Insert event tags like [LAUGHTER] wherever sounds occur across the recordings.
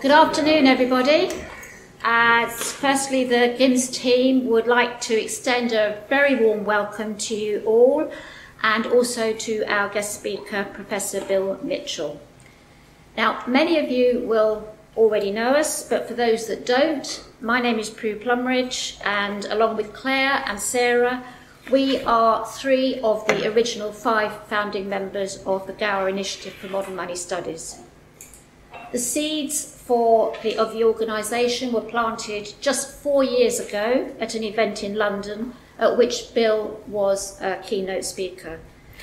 Good afternoon, everybody. As firstly, the GIMMS team would like to extend a very warm welcome to you all and also to our guest speaker, Professor Bill Mitchell. Now, many of you will already know us, but for those that don't, my name is Prue Plumridge, and along with Claire and Sarah, we are three of the original five founding members of the Gower Initiative for Modern Money Studies. The seeds for the, of the organisation were planted just four years ago at an event in London at which Bill was a keynote speaker.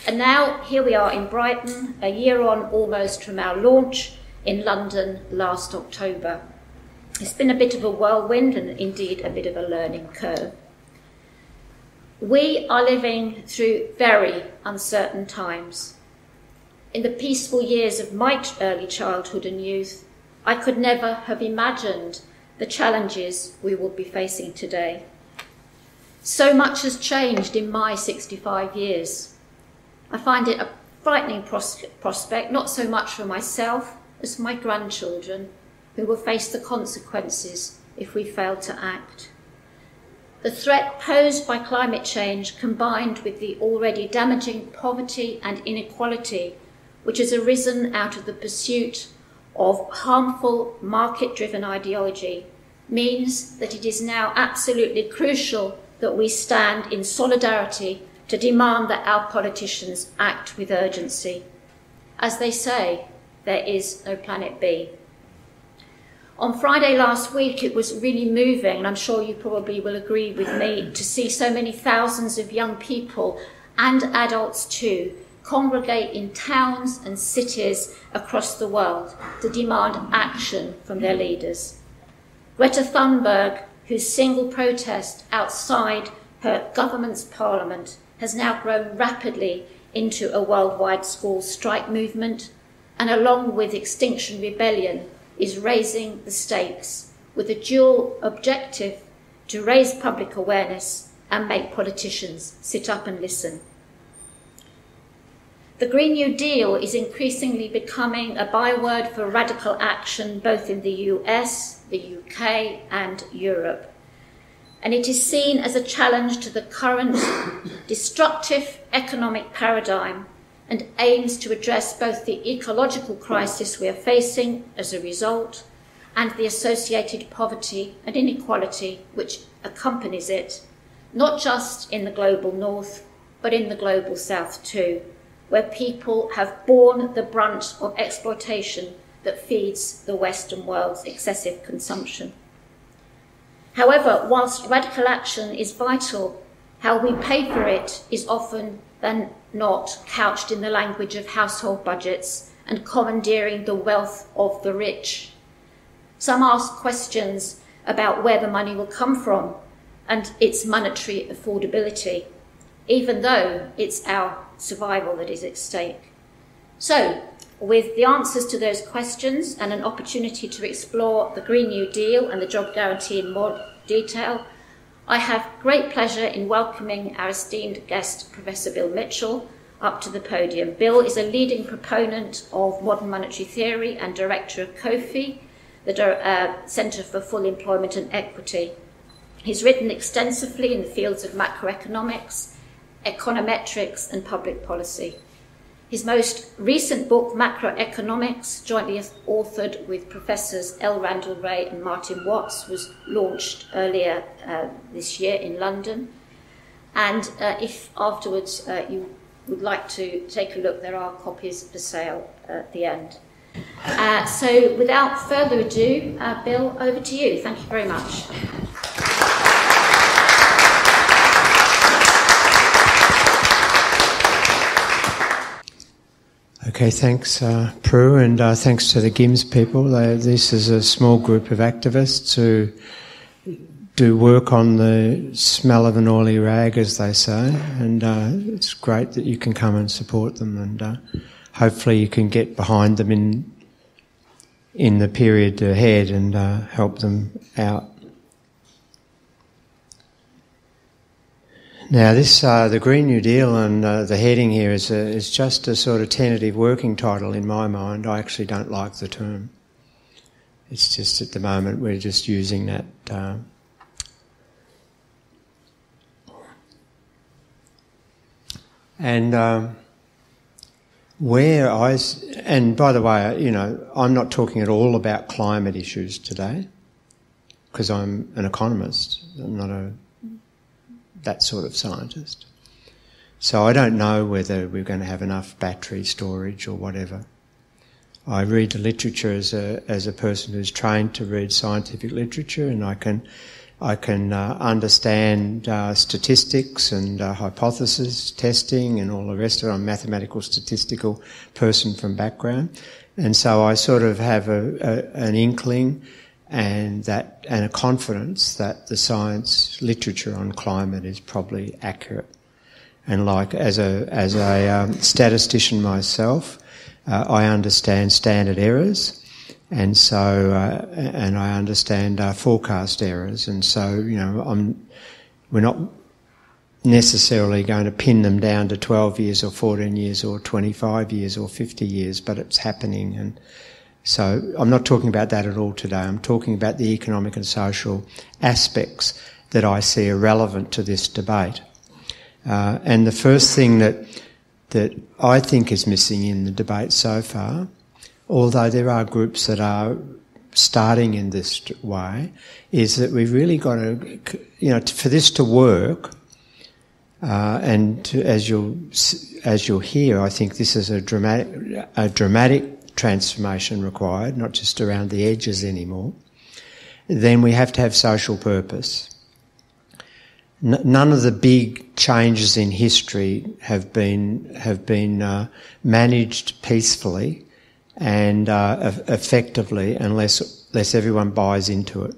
And now here we are in Brighton, a year on almost from our launch in London last October. It's been a bit of a whirlwind and indeed a bit of a learning curve. We are living through very uncertain times. In the peaceful years of my early childhood and youth, I could never have imagined the challenges we would be facing today. So much has changed in my 65 years. I find it a frightening pros- prospect, not so much for myself as for my grandchildren, who will face the consequences if we fail to act. The threat posed by climate change, combined with the already damaging poverty and inequality which has arisen out of the pursuit of harmful market driven ideology, means that it is now absolutely crucial that we stand in solidarity to demand that our politicians act with urgency. As they say, there is no planet B. On Friday last week, it was really moving, and I'm sure you probably will agree with me, to see so many thousands of young people and adults too congregate in towns and cities across the world to demand action from their leaders. Greta Thunberg, whose single protest outside her government's parliament has now grown rapidly into a worldwide school strike movement, and along with Extinction Rebellion, is raising the stakes with a dual objective to raise public awareness and make politicians sit up and listen. The Green New Deal is increasingly becoming a byword for radical action both in the US, the UK, and Europe. And it is seen as a challenge to the current [COUGHS] destructive economic paradigm and aims to address both the ecological crisis we are facing as a result and the associated poverty and inequality which accompanies it, not just in the global north, but in the global south too, where people have borne the brunt of exploitation that feeds the Western world's excessive consumption. However, whilst radical action is vital, how we pay for it is often than not couched in the language of household budgets and commandeering the wealth of the rich. Some ask questions about where the money will come from and its monetary affordability, even though it's our survival that is at stake. So, with the answers to those questions and an opportunity to explore the Green New Deal and the job guarantee in more detail, I have great pleasure in welcoming our esteemed guest, Professor Bill Mitchell, up to the podium. Bill is a leading proponent of modern monetary theory and director of CofFEE, the uh, Centre for Full Employment and Equity. He's written extensively in the fields of macroeconomics, econometrics, and public policy. His most recent book, Macroeconomics, jointly authored with Professors L. Randall Wray and Martin Watts, was launched earlier uh, this year in London. And uh, if afterwards uh, you would like to take a look, there are copies for sale at the end. Uh, so, without further ado, uh, Bill, over to you. Thank you very much. Okay, thanks, uh, Prue, and uh, thanks to the GIMMS people. They, this is a small group of activists who do work on the smell of an oily rag, as they say, and uh, it's great that you can come and support them, and uh, hopefully you can get behind them in in the period ahead and uh, help them out. Now, this uh, the Green New Deal and uh, the heading here is a, is just a sort of tentative working title in my mind. I actually don't like the term. It's just at the moment we're just using that. Uh, and um, where I and by the way, you know, I'm not talking at all about climate issues today because I'm an economist. I'm not a that sort of scientist. So I don't know whether we're going to have enough battery storage or whatever. I read the literature as a as a person who's trained to read scientific literature, and I can I can uh, understand uh, statistics and uh, hypothesis testing and all the rest of it. I'm a mathematical statistical person from background, and so I sort of have a, a, an inkling and that and a confidence that the science literature on climate is probably accurate. And like as a as a um, statistician myself, uh, I understand standard errors, and so uh, and I understand uh, forecast errors, and so you know I'm we're not necessarily going to pin them down to 12 years or 14 years or 25 years or 50 years, but it's happening and so I'm not talking about that at all today. I'm talking about the economic and social aspects that I see are relevant to this debate. Uh, and the first thing that that I think is missing in the debate so far, although there are groups that are starting in this way, is that we've really got to, you know, for this to work. Uh, and to, as you'll as you'll hear, I think this is a dramatic a dramatic transformation required, not just around the edges anymore, then we have to have social purpose. None of the big changes in history have been have been uh, managed peacefully and uh, effectively unless unless everyone buys into it.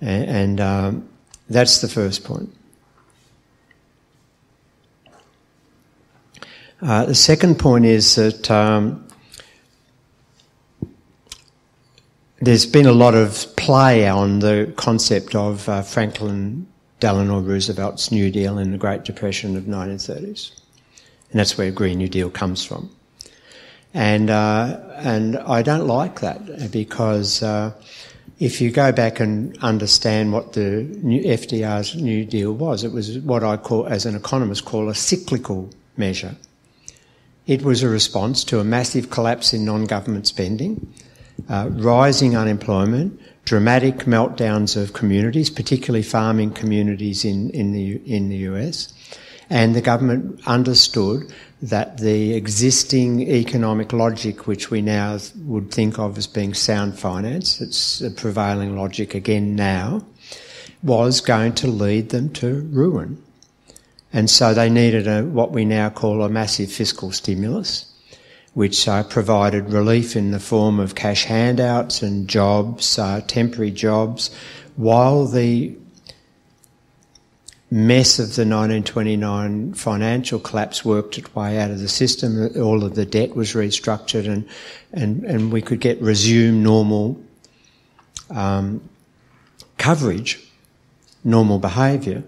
And, and um, that's the first point. Uh, the second point is that um, there's been a lot of play on the concept of uh, Franklin Delano Roosevelt's New Deal in the Great Depression of 1930s, and that's where Green New Deal comes from. And uh, and I don't like that because uh, if you go back and understand what the new FDR's New Deal was, it was what I call, as an economist, call a cyclical measure. It was a response to a massive collapse in non-government spending uh, rising unemployment, dramatic meltdowns of communities, particularly farming communities in, in, the, in the US. And the government understood that the existing economic logic, which we now would think of as being sound finance, it's a prevailing logic again now, was going to lead them to ruin. And so they needed a, what we now call a massive fiscal stimulus which uh, provided relief in the form of cash handouts and jobs, uh, temporary jobs, while the mess of the 1929 financial collapse worked its way out of the system. All of the debt was restructured, and and and we could get resume normal um, coverage, normal behaviour.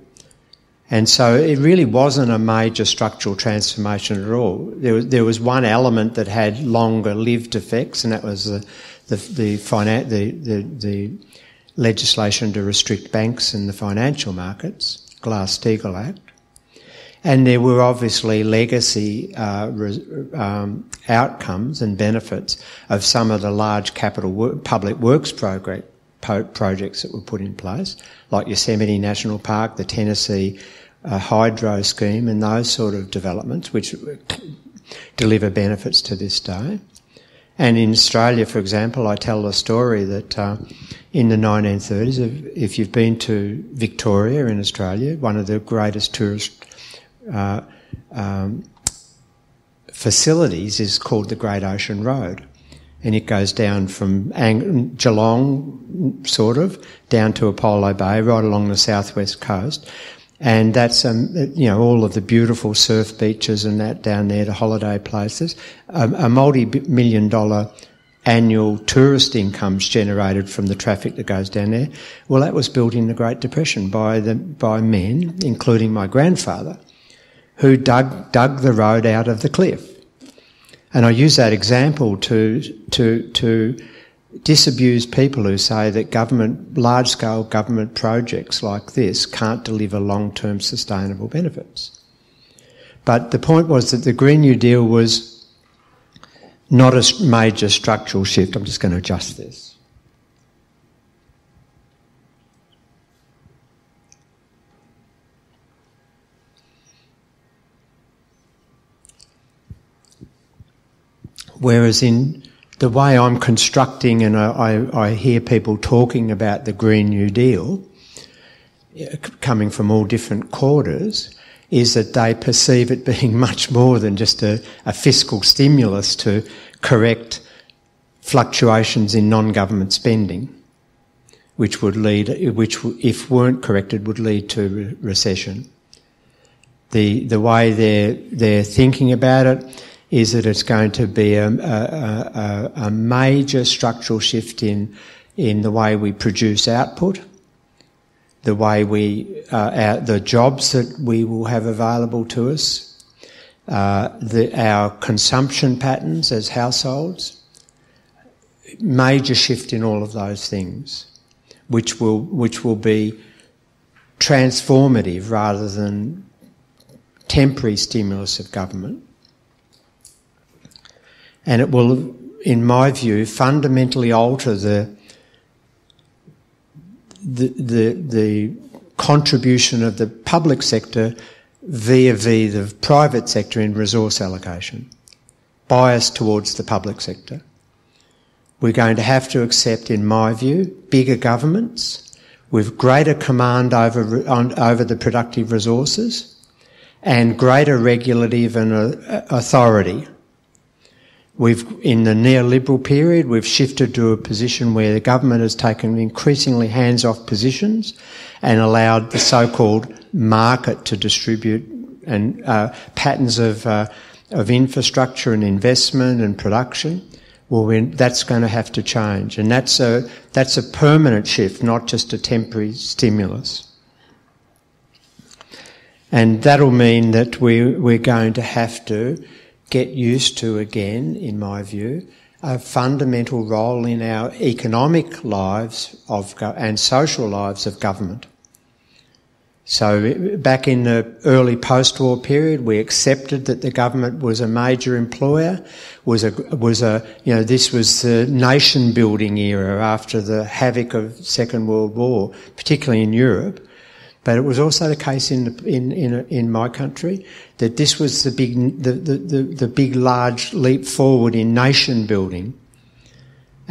And so it really wasn't a major structural transformation at all. There was, there was one element that had longer lived effects, and that was the, the, the, finan- the, the, the legislation to restrict banks and the financial markets, Glass-Steagall Act. And there were obviously legacy uh, um, outcomes and benefits of some of the large capital public works project, projects that were put in place, like Yosemite National Park, the Tennessee a hydro scheme and those sort of developments, which deliver benefits to this day. And in Australia, for example, I tell the story that uh, in the 1930s, if, you've been to Victoria in Australia, one of the greatest tourist uh, um, facilities is called the Great Ocean Road. And it goes down from Ang- Geelong, sort of, down to Apollo Bay, right along the southwest coast and that's um, you know all of the beautiful surf beaches and that down there, the holiday places. Um, a multi-million dollar annual tourist incomes generated from the traffic that goes down there. Well, that was built in the Great Depression by the, by men, including my grandfather, who dug, dug the road out of the cliff. And I use that example to, to, to disabuse people who say that government, large scale government projects like this can't deliver long term sustainable benefits. But the point was that the Green New Deal was not a major structural shift. I'm just going to adjust this. Whereas in the way I'm constructing, and I, I, I, hear people talking about the Green New Deal, coming from all different quarters, is that they perceive it [LAUGHS] being much more than just a, a fiscal stimulus to correct fluctuations in non-government spending, which would lead, which if weren't corrected, would lead to re- recession. The the way they're they're thinking about it is that it's going to be a, a, a, major structural shift in in the way we produce output the way we, uh, our, the jobs that we will have available to us, uh, the, our consumption patterns as households, major shift in all of those things, which will, which will be transformative rather than temporary stimulus of government. And it will, in my view, fundamentally alter the the, the, the contribution of the public sector via the private sector in resource allocation, bias towards the public sector. We're going to have to accept, in my view, bigger governments with greater command over, on, over the productive resources and greater regulative and uh, authority We've, in the neoliberal period, we've shifted to a position where the government has taken increasingly hands-off positions and allowed the so-called market to distribute and uh, patterns of uh, of infrastructure and investment and production. Well, that's going to have to change, and that's a that's a permanent shift, not just a temporary stimulus. And that'll mean that we we're going to have to get used to again, in my view, a fundamental role in our economic lives of and social lives of government. So back in the early post-war period, we accepted that the government was a major employer, was a, was a, you know, this was the nation building era after the havoc of Second World War, particularly in Europe. But it was also the case in in in, in my country that this was the big the, the, the, the big large leap forward in nation building.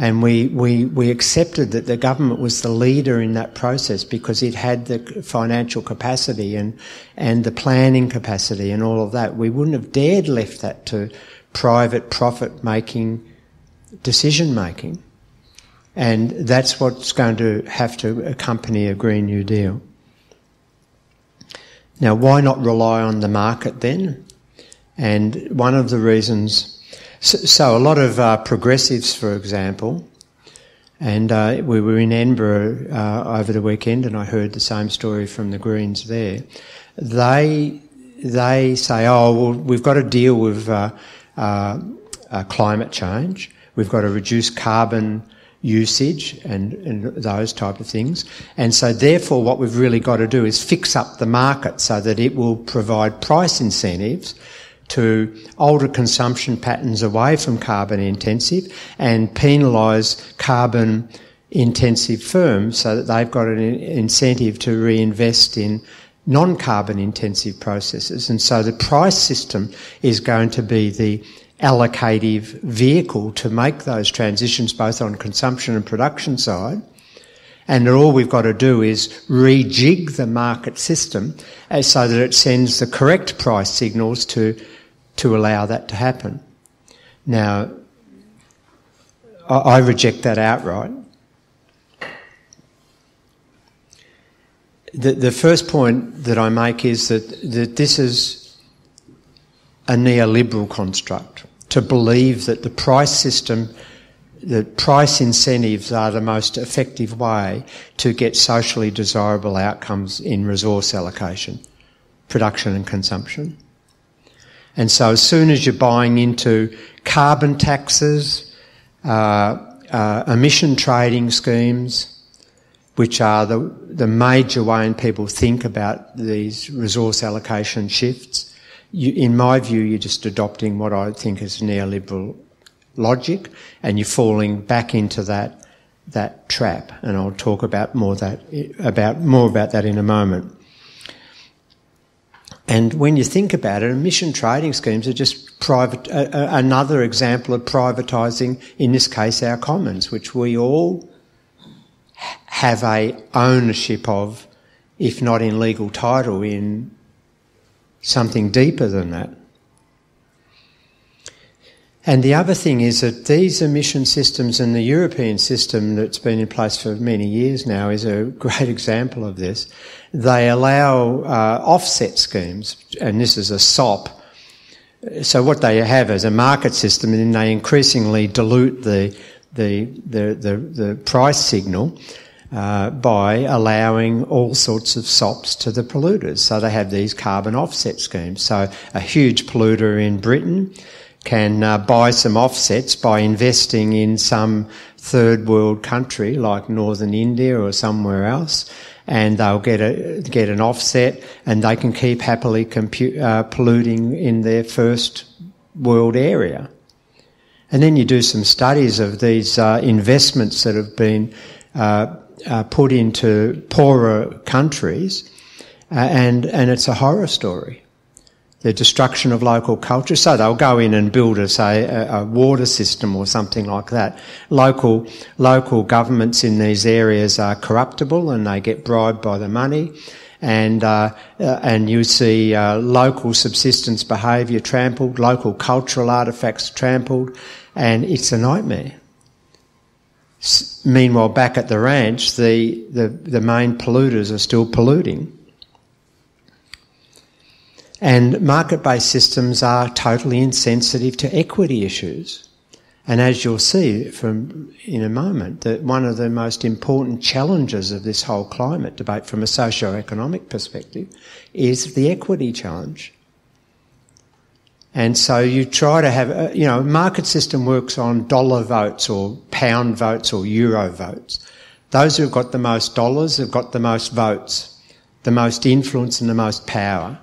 And we, we, we accepted that the government was the leader in that process because it had the financial capacity and, and the planning capacity and all of that. We wouldn't have dared left that to private profit making decision making. And that's what's going to have to accompany a Green New Deal. Now, why not rely on the market then? And one of the reasons, so, so a lot of uh, progressives, for example, and uh, we were in Edinburgh uh, over the weekend, and I heard the same story from the Greens there. They they say, "Oh, well, we've got to deal with uh, uh, uh, climate change. We've got to reduce carbon usage and, and those type of things. And so therefore what we've really got to do is fix up the market so that it will provide price incentives to alter consumption patterns away from carbon intensive and penalise carbon intensive firms so that they've got an incentive to reinvest in non-carbon intensive processes. And so the price system is going to be the allocative vehicle to make those transitions both on consumption and production side. And all we've got to do is rejig the market system uh, so that it sends the correct price signals to, to allow that to happen. Now, I reject that outright. The, the first point that I make is that, that this is a neoliberal construct to believe that the price system the price incentives are the most effective way to get socially desirable outcomes in resource allocation, production and consumption. And so as soon as you're buying into carbon taxes, uh, uh, emission trading schemes, which are the, the major way in people think about these resource allocation shifts, you, in my view, you're just adopting what I think is neoliberal logic, and you're falling back into that that trap. And I'll talk about more that about more about that in a moment. And when you think about it, emission trading schemes are just private, uh, another example of privatising, in this case, our commons, which we all have a ownership of, if not in legal title, in something deeper than that. And the other thing is that these emission systems and the European system that's been in place for many years now is a great [LAUGHS] example of this. They allow uh, offset schemes, and this is a SOP. So what they have is a market system, and then they increasingly dilute the the the the, the price signal. Uh, by allowing all sorts of SOPs to the polluters. So they have these carbon offset schemes. So a huge polluter in Britain can uh, buy some offsets by investing in some third world country like northern India or somewhere else, and they'll get a get an offset, and they can keep happily compu- uh, polluting in their first world area. And then you do some studies of these uh, investments that have been uh, put into poorer countries, uh, and and it's a horror story the destruction of local culture. So they'll go in and build a, say, a, a, water system or something like that. Local, local governments in these areas are corruptible and they get bribed by the money. And, uh, uh, and you see, uh, local subsistence behaviour trampled, local cultural artefacts trampled, and it's a nightmare. Meanwhile, back at the ranch, the, the, the main polluters are still polluting. And market based systems are totally insensitive to equity issues. And as you'll see from in a moment, that one of the most important challenges of this whole climate debate from a socio-economic perspective is the equity challenge. And so you try to have, a, you know, market system works on dollar votes or pound votes or euro votes. Those who've got the most dollars have got the most votes, the most influence and the most power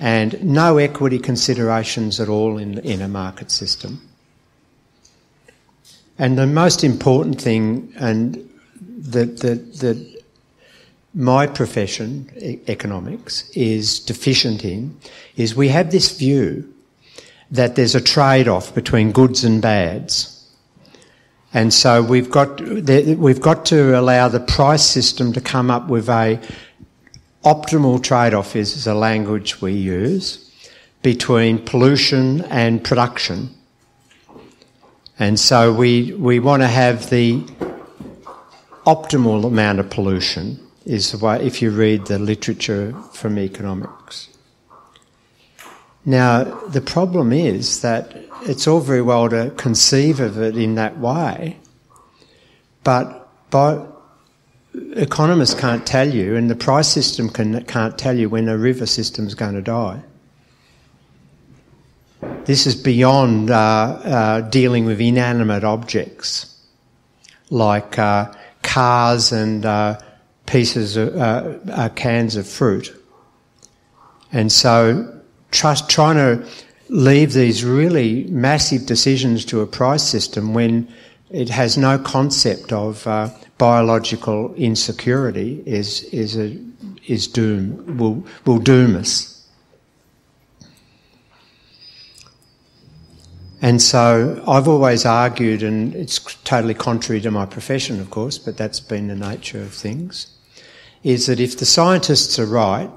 and no equity considerations at all in, in a market system. And the most important thing, and that, that, that my profession, economics, is deficient in, is we have this view that there's a trade-off between goods and bads. And so we've got, we've got to allow the price system to come up with a optimal trade-off is, is a language we use between pollution and production. And so we, we want to have the optimal amount of pollution is why, if you read the literature from economics. Now, the problem is that it's all very well to conceive of it in that way, but by, economists can't tell you, and the price system can, can't tell you when a river system is going to die. This is beyond uh, uh, dealing with inanimate objects like uh, cars and uh, pieces of uh, uh, cans of fruit. And so, trust, trying to leave these really massive decisions to a price system when it has no concept of biological insecurity is is a is doom will will doom us. And so I've always argued, and it's totally contrary to my profession, of course, but that's been the nature of things, is that if the scientists are right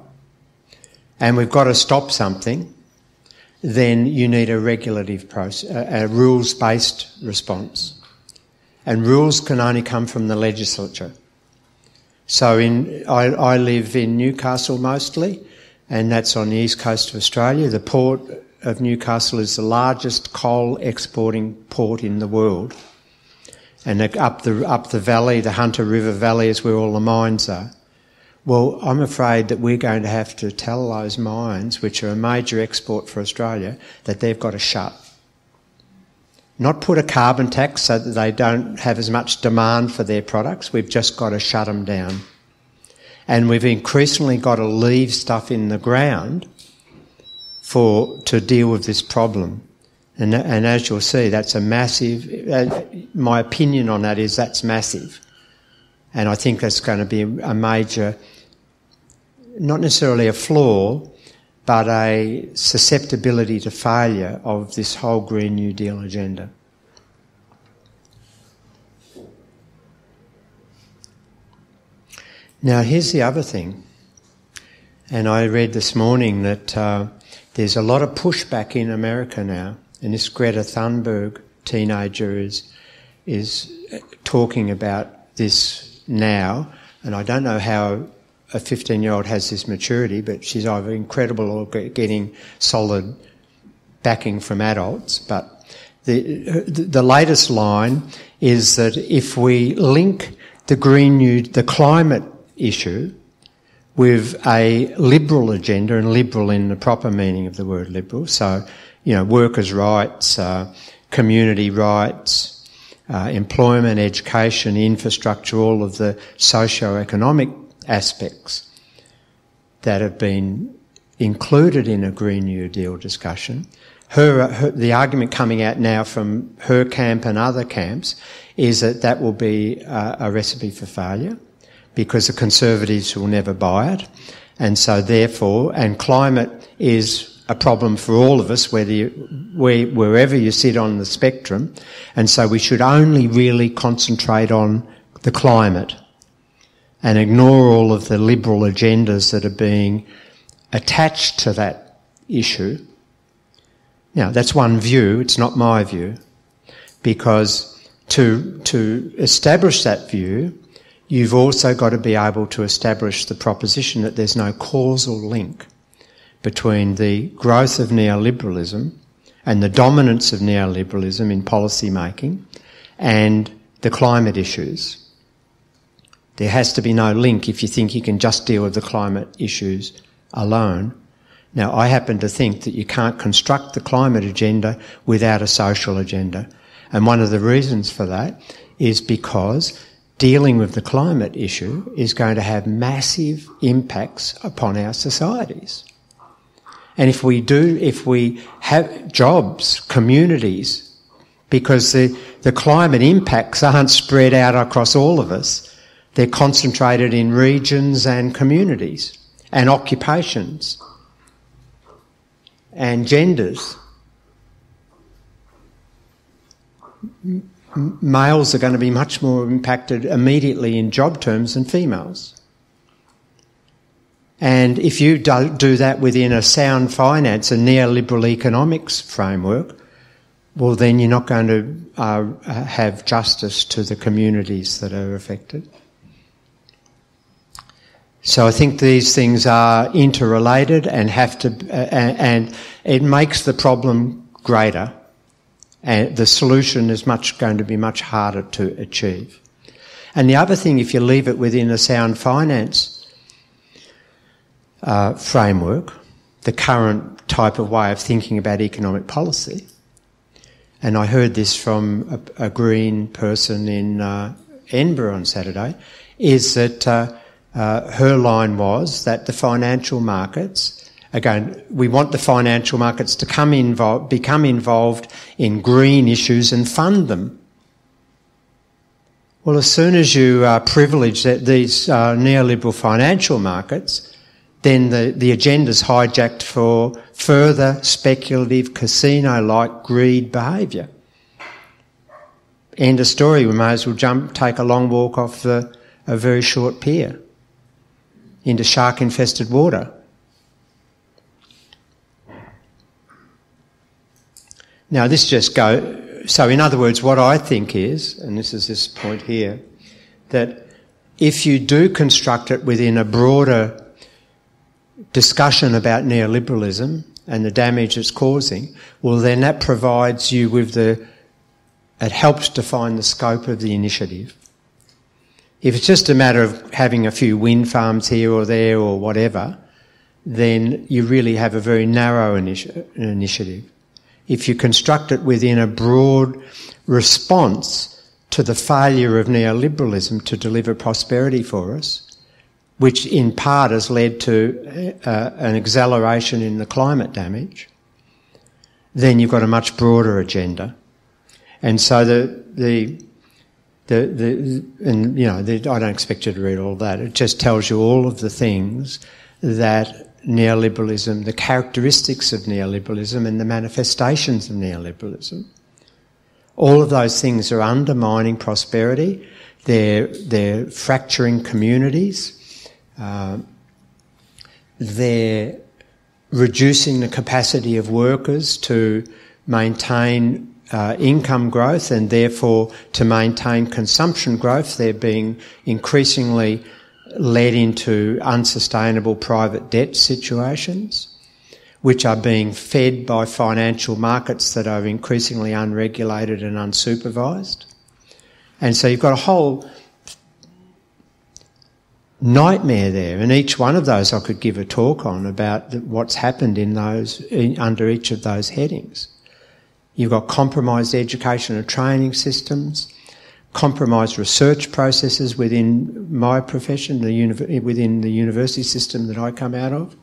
and we've got to stop something, then you need a regulative process, a, a rules based response and rules can only come from the legislature. So in, I, I live in Newcastle mostly, and that's on the east coast of Australia. The port of Newcastle is the largest coal exporting port in the world. and up the, up the valley, the Hunter River Valley is where all the mines are. Well, I'm afraid that we're going to have to tell those mines, which are a major export for Australia, that they've got to shut. Not put a carbon tax so that they don't have as much demand for their products. We've just got to shut them down. And we've increasingly got to leave stuff in the ground for, to deal with this problem. And, and as you'll see, that's a massive, uh, my opinion on that is that's massive. And I think that's going to be a major, not necessarily a flaw, but a susceptibility to failure of this whole Green New Deal agenda. Now, here's the other thing. And I read this morning that uh, there's a lot of pushback in America now. And this Greta Thunberg teenager is, is talking about this now. And I don't know how a 15 year old has this maturity, but she's either incredible or getting solid backing from adults. But the, the latest line is that if we link the Green New, the climate issue with a liberal agenda, and liberal in the proper meaning of the word liberal, so, you know, workers' rights, uh, community rights, uh, employment, education, infrastructure, all of the socio-economic aspects that have been included in a Green New Deal discussion. Her, her, the argument coming out now from her camp and other camps is that that will be a, a recipe for failure because the Conservatives will never buy it. And so therefore, and climate is a problem for all of us, whether you, where, wherever you sit on the spectrum. And so we should only really concentrate on the climate and ignore all of the liberal agendas that are being attached to that issue. Now, that's one view, it's not my view, because to, to establish that view, you've also got to be able to establish the proposition that there's no causal link between the growth of neoliberalism and the dominance of neoliberalism in policy making and the climate issues. There has to be no link if you think you can just deal with the climate issues alone. Now, I happen to think that you can't construct the climate agenda without a social agenda. And one of the reasons for that is because dealing with the climate issue is going to have massive impacts upon our societies. And if we do, if we have jobs, communities, because the, the climate impacts aren't spread out across all of us, they're concentrated in regions and communities and occupations and genders. M- males are going to be much more impacted immediately in job terms than females. And if you do, do that within a sound finance, a neoliberal economics framework, well, then you're not going to uh, have justice to the communities that are affected. So I think these things are interrelated and have to, uh, and it makes the problem greater, and the solution is much going to be much harder to achieve. And the other thing, if you leave it within a sound finance uh, framework, the current type of way of thinking about economic policy, and I heard this from a, a Green person in uh, Edinburgh on Saturday, is that uh, her line was that the financial markets, again, we want the financial markets to come involved, become involved in green issues and fund them. Well, as soon as you uh, privilege that these uh, neoliberal financial markets, then the, the agenda's hijacked for further speculative casino-like greed behaviour. End of story. We may as well jump, take a long walk off the, a very short pier into shark infested water. Now, this just go. So, in other words, what I think is, and this is this point here, that if you do construct it within a broader discussion about neoliberalism and the damage it's causing, well, then that provides you with the it helps define the scope of the initiative. If it's just a matter of having a few wind farms here or there or whatever, then you really have a very narrow initi- initiative. If you construct it within a broad response to the failure of neoliberalism to deliver prosperity for us, which in part has led to uh, an acceleration in the climate damage, then you've got a much broader agenda. And so the, the, the, the and you know, the, I don't expect you to read all that. It just tells you all of the things that neoliberalism, the characteristics of neoliberalism and the manifestations of neoliberalism. All of those things are undermining prosperity. They're, they're fracturing communities. Uh, they're reducing the capacity of workers to maintain uh, income growth and therefore to maintain consumption growth. They're being increasingly led into unsustainable private debt situations, which are being fed by financial markets that are increasingly unregulated and unsupervised. And so you've got a whole nightmare there. And each one of those I could give a talk on about what's happened in those, in, under each of those headings. You've got compromised education and training systems, compromised research processes within my profession, the within the university system that I come out of,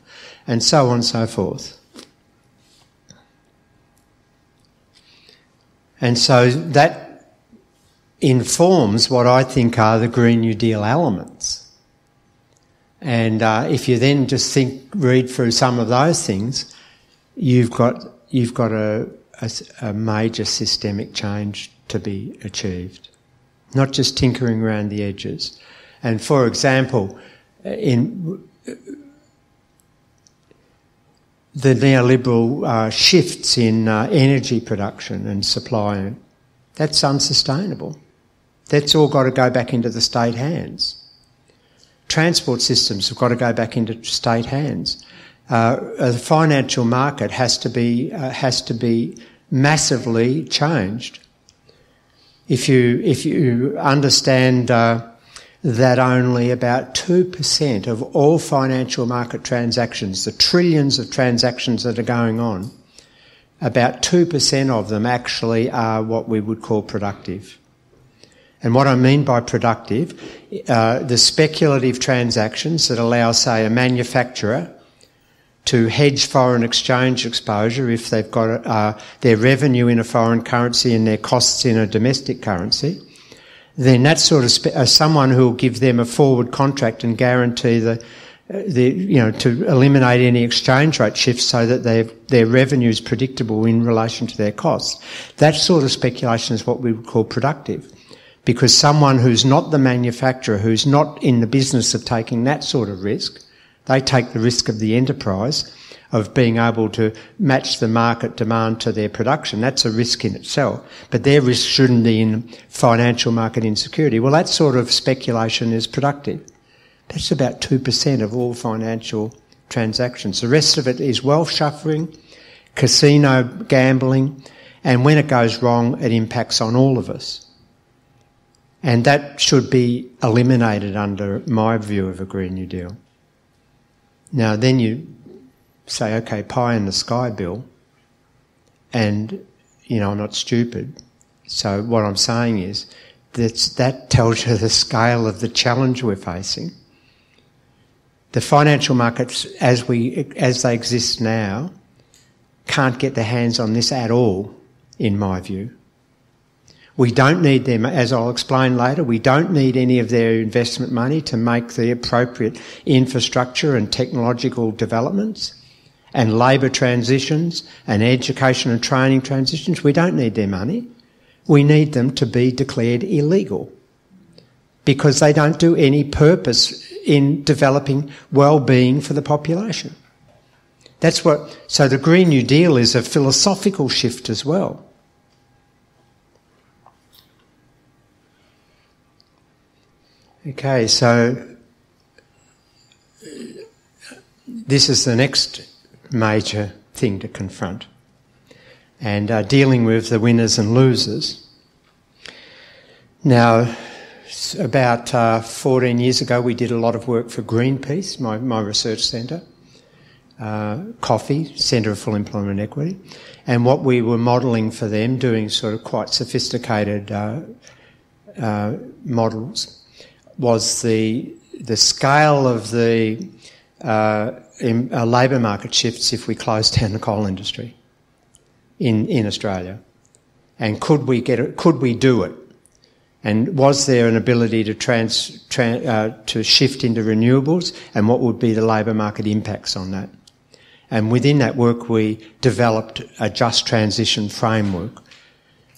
and so on and so forth. And so that informs what I think are the Green New Deal elements. And uh, if you then just think, read through some of those things, you've got you've got a, a, a major systemic change to be achieved, not just tinkering around the edges. And for example, in the neoliberal uh, shifts in uh, energy production and supply, that's unsustainable. That's all got to go back into the state hands transport systems have got to go back into state hands. Uh, the financial market has to be uh, has to be massively changed. If you if you understand uh, that only about two percent of all financial market transactions, the trillions of transactions that are going on, about two percent of them actually are what we would call productive. And what I mean by productive, uh, the speculative transactions that allow, say, a manufacturer to hedge foreign exchange exposure if they've got uh, their revenue in a foreign currency and their costs in a domestic currency, then that sort of spe- uh, someone who will give them a forward contract and guarantee the, uh, the you know to eliminate any exchange rate shifts so that their their revenue is predictable in relation to their costs. That sort of speculation is what we would call productive because someone who's not the manufacturer, who's not in the business of taking that sort of risk, they take the risk of the enterprise of being able to match the market demand to their production. That's a risk in itself. But their risk shouldn't be in financial market insecurity. Well, that sort of speculation is productive. That's about 2% of all financial transactions. The rest of it is wealth shuffling, casino gambling, and when it goes wrong, it impacts on all of us. And that should be eliminated under my view of a Green New Deal. Now, then you say, okay, pie in the sky, Bill. And, you know, I'm not stupid. So what I'm saying is that that tells you the scale of the challenge we're facing. The financial markets, as we, as they exist now, can't get their hands on this at all, in my view. We don't need them, as I'll explain later, we don't need any of their investment money to make the appropriate infrastructure and technological developments and labour transitions and education and training transitions. We don't need their money. We need them to be declared illegal because they don't do any purpose in developing well-being for the population. That's what, so the Green New Deal is a philosophical shift as well. Okay, so this is the next major thing to confront. And uh, dealing with the winners and losers. Now, about uh, 14 years ago, we did a lot of work for Greenpeace, my, my research centre, uh, CofFEE, Centre of Full Employment Equity. And what we were modelling for them, doing sort of quite sophisticated uh, uh models, was the, the scale of the uh, uh, labour market shifts if we closed down the coal industry in, in Australia. And could we get it, could we do it? And was there an ability to trans, uh, to shift into renewables? And what would be the labour market impacts on that? And within that work, we developed a just transition framework.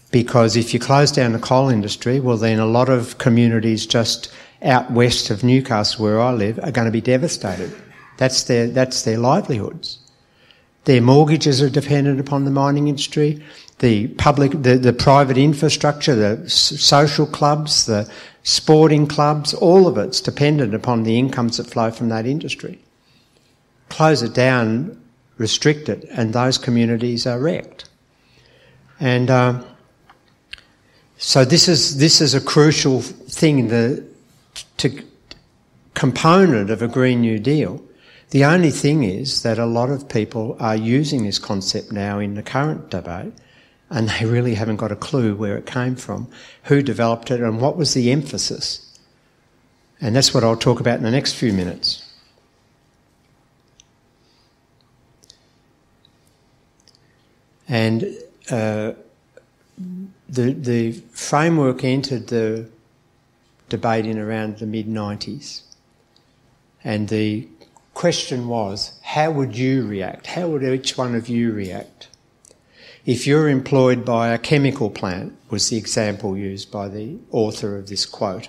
Because if you close down the coal industry, well, then a lot of communities just out west of Newcastle, where I live, are going to be devastated. That's their, that's their livelihoods. Their mortgages are dependent upon the mining industry the public, the, the private infrastructure, the social clubs, the sporting clubs, all of it's dependent upon the incomes that flow from that industry. Close it down, restrict it, and those communities are wrecked. And uh, so this is this is a crucial thing, the to, component of a Green New Deal. The only thing is that a lot of people are using this concept now in the current debate and they really haven't got a clue where it came from, who developed it, and what was the emphasis. And that's what I'll talk about in the next few minutes. And uh, the, the framework entered the debate in around the mid 90s. And the question was how would you react? How would each one of you react? If you're employed by a chemical plant, was the example used by the author of this quote,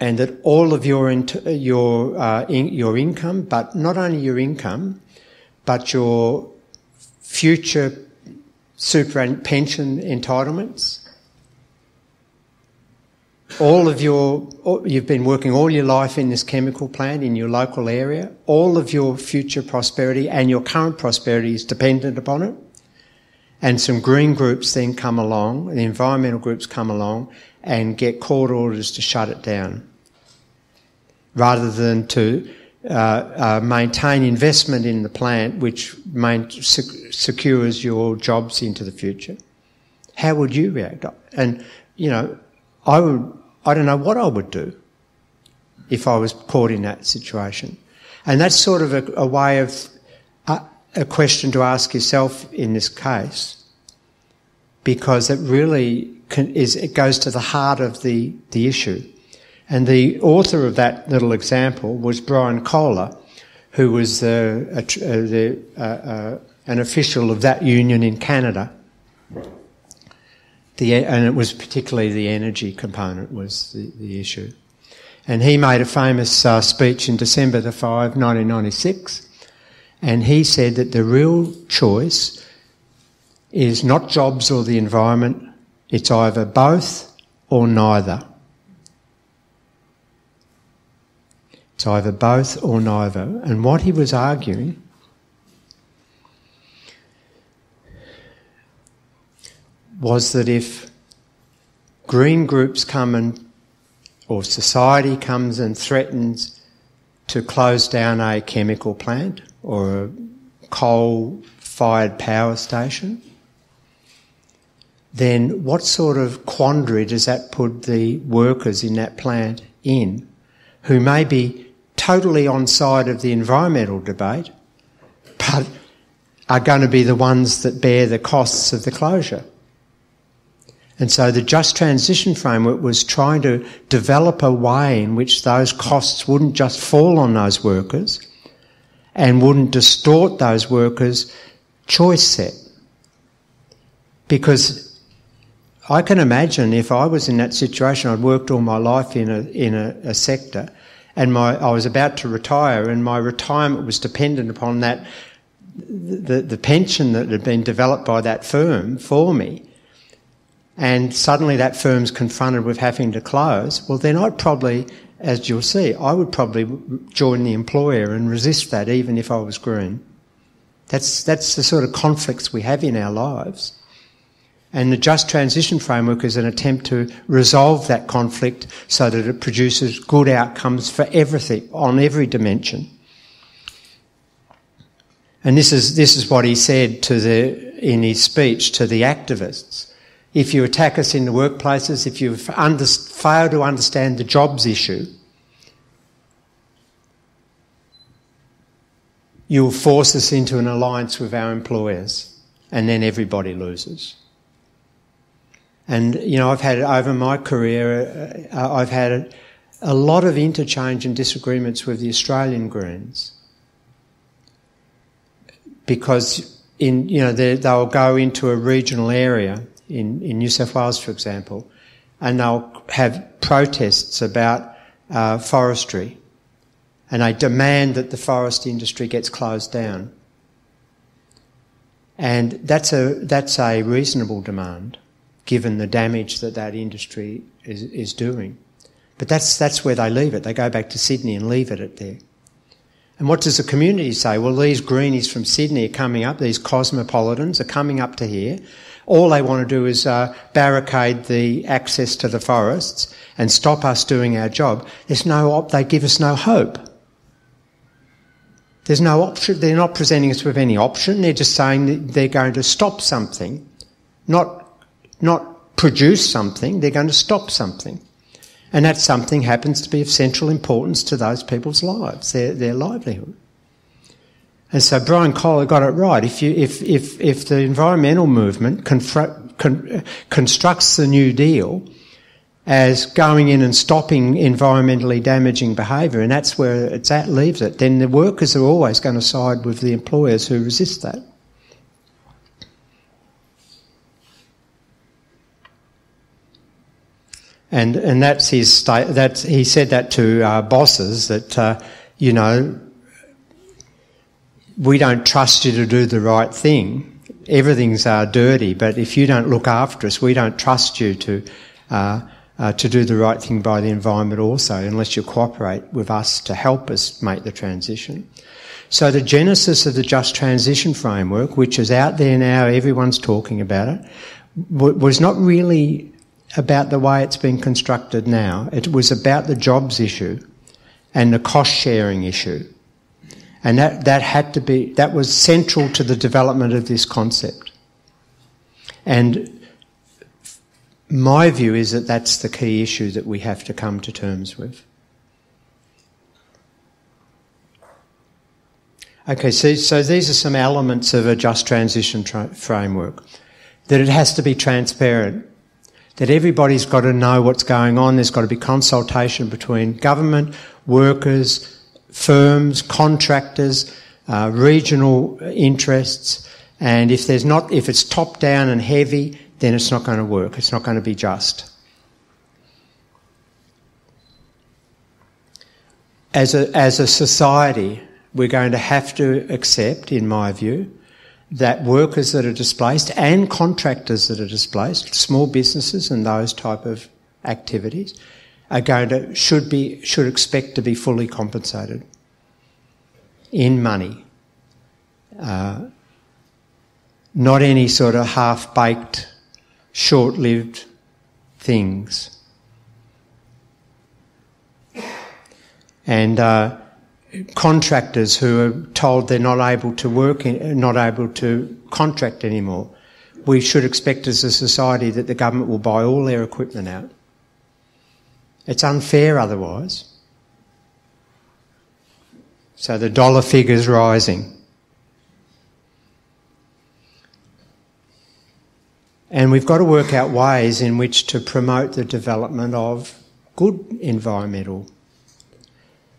and that all of your your uh, in, your income, but not only your income, but your future super pension entitlements, all of your, you've been working all your life in this chemical plant in your local area, all of your future prosperity and your current prosperity is dependent upon it. And some green groups then come along, the environmental groups come along and get court orders to shut it down. Rather than to uh, uh, maintain investment in the plant, which main, sec- secures your jobs into the future. How would you react? And, you know, I would I don't know what I would do if I was caught in that situation. And that's sort of a, a way of a, a question to ask yourself in this case, because it really can, is it goes to the heart of the the issue. And the author of that little example was Brian Kohler, who was uh, uh, uh, an official of that union in Canada the, and it was particularly the energy component was the, the issue. And he made a famous uh, speech in December the 5, 1996, and he said that the real choice is not jobs or the environment, it's either both or neither. It's either both or neither. And what he was arguing was that if green groups come and, or society comes and threatens to close down a chemical plant or a coal fired power station, then what sort of quandary does that put the workers in that plant in who may be totally on side of the environmental debate but are going to be the ones that bear the costs of the closure? And so the just transition framework was trying to develop a way in which those costs wouldn't just fall on those workers and wouldn't distort those workers' choice set. Because I can imagine if I was in that situation, I'd worked all my life in a, in a, a sector and my, I was about to retire and my retirement was dependent upon that, the, the pension that had been developed by that firm for me and suddenly that firm's confronted with having to close, well, then I'd probably, as you'll see, I would probably join the employer and resist that even if I was green. That's, that's the sort of conflicts we have in our lives. And the Just Transition Framework is an attempt to resolve that conflict so that it produces good outcomes for everything, on every dimension. And this is, this is what he said to the, in his speech to the activists. If you attack us in the workplaces, if you under, fail to understand the jobs issue, you'll force us into an alliance with our employers, and then everybody loses. And, you know, I've had, over my career, uh, I've had a, lot of interchange and disagreements with the Australian Greens. Because, in, you know, they'll go into a regional area, in, in New South Wales, for example, and they'll have protests about uh, forestry. And they demand that the forest industry gets closed down. And that's a, that's a reasonable demand given the damage that that industry is, is doing. But that's, that's where they leave it. They go back to Sydney and leave it at there. And what does the community say? Well, these greenies from Sydney are coming up, these cosmopolitans are coming up to here. All they want to do is uh, barricade the access to the forests and stop us doing our job. There's no op- they give us no hope. There's no option. They're not presenting us with any option. They're just saying that they're going to stop something, not not produce something, they're going to stop something. And that something happens to be of central importance to those people's lives, their, their livelihood. And so Brian Kohler got it right. If, you, if, if, if the environmental movement con- constructs the New Deal as going in and stopping environmentally damaging behaviour, and that's where it's at, leaves it, then the workers are always going to side with the employers who resist that. And, and that's his that's, he said that to uh, bosses that, uh, you know, we don't trust you to do the right thing. Everything's uh, dirty, but if you don't look after us, we don't trust you to, uh, uh, to do the right thing by the environment also, unless you cooperate with us to help us make the transition. So the genesis of the Just Transition Framework, which is out there now, everyone's talking about it, was not really about the way it's been constructed now. It was about the jobs issue and the cost sharing issue. And that, that had to be, that was central to the development of this concept. And my view is that that's the key issue that we have to come to terms with. Okay, so, so these are some elements of a just transition tra- framework. That it has to be transparent that everybody's got to know what's going on. There's got to be consultation between government, workers, firms, contractors, uh, regional interests. And if there's not, if it's top down and heavy, then it's not going to work. It's not going to be just. As a, as a society, we're going to have to accept, in my view, that workers that are displaced and contractors that are displaced, small businesses and those type of activities, are going to should be should expect to be fully compensated in money, uh, not any sort of half baked, short lived things. And uh, contractors who are told they're not able to work, not able to contract anymore. We should expect as a society that the government will buy all their equipment out. It's unfair otherwise. So the dollar figure's rising. And we've got to work out ways in which to promote the development of good environmental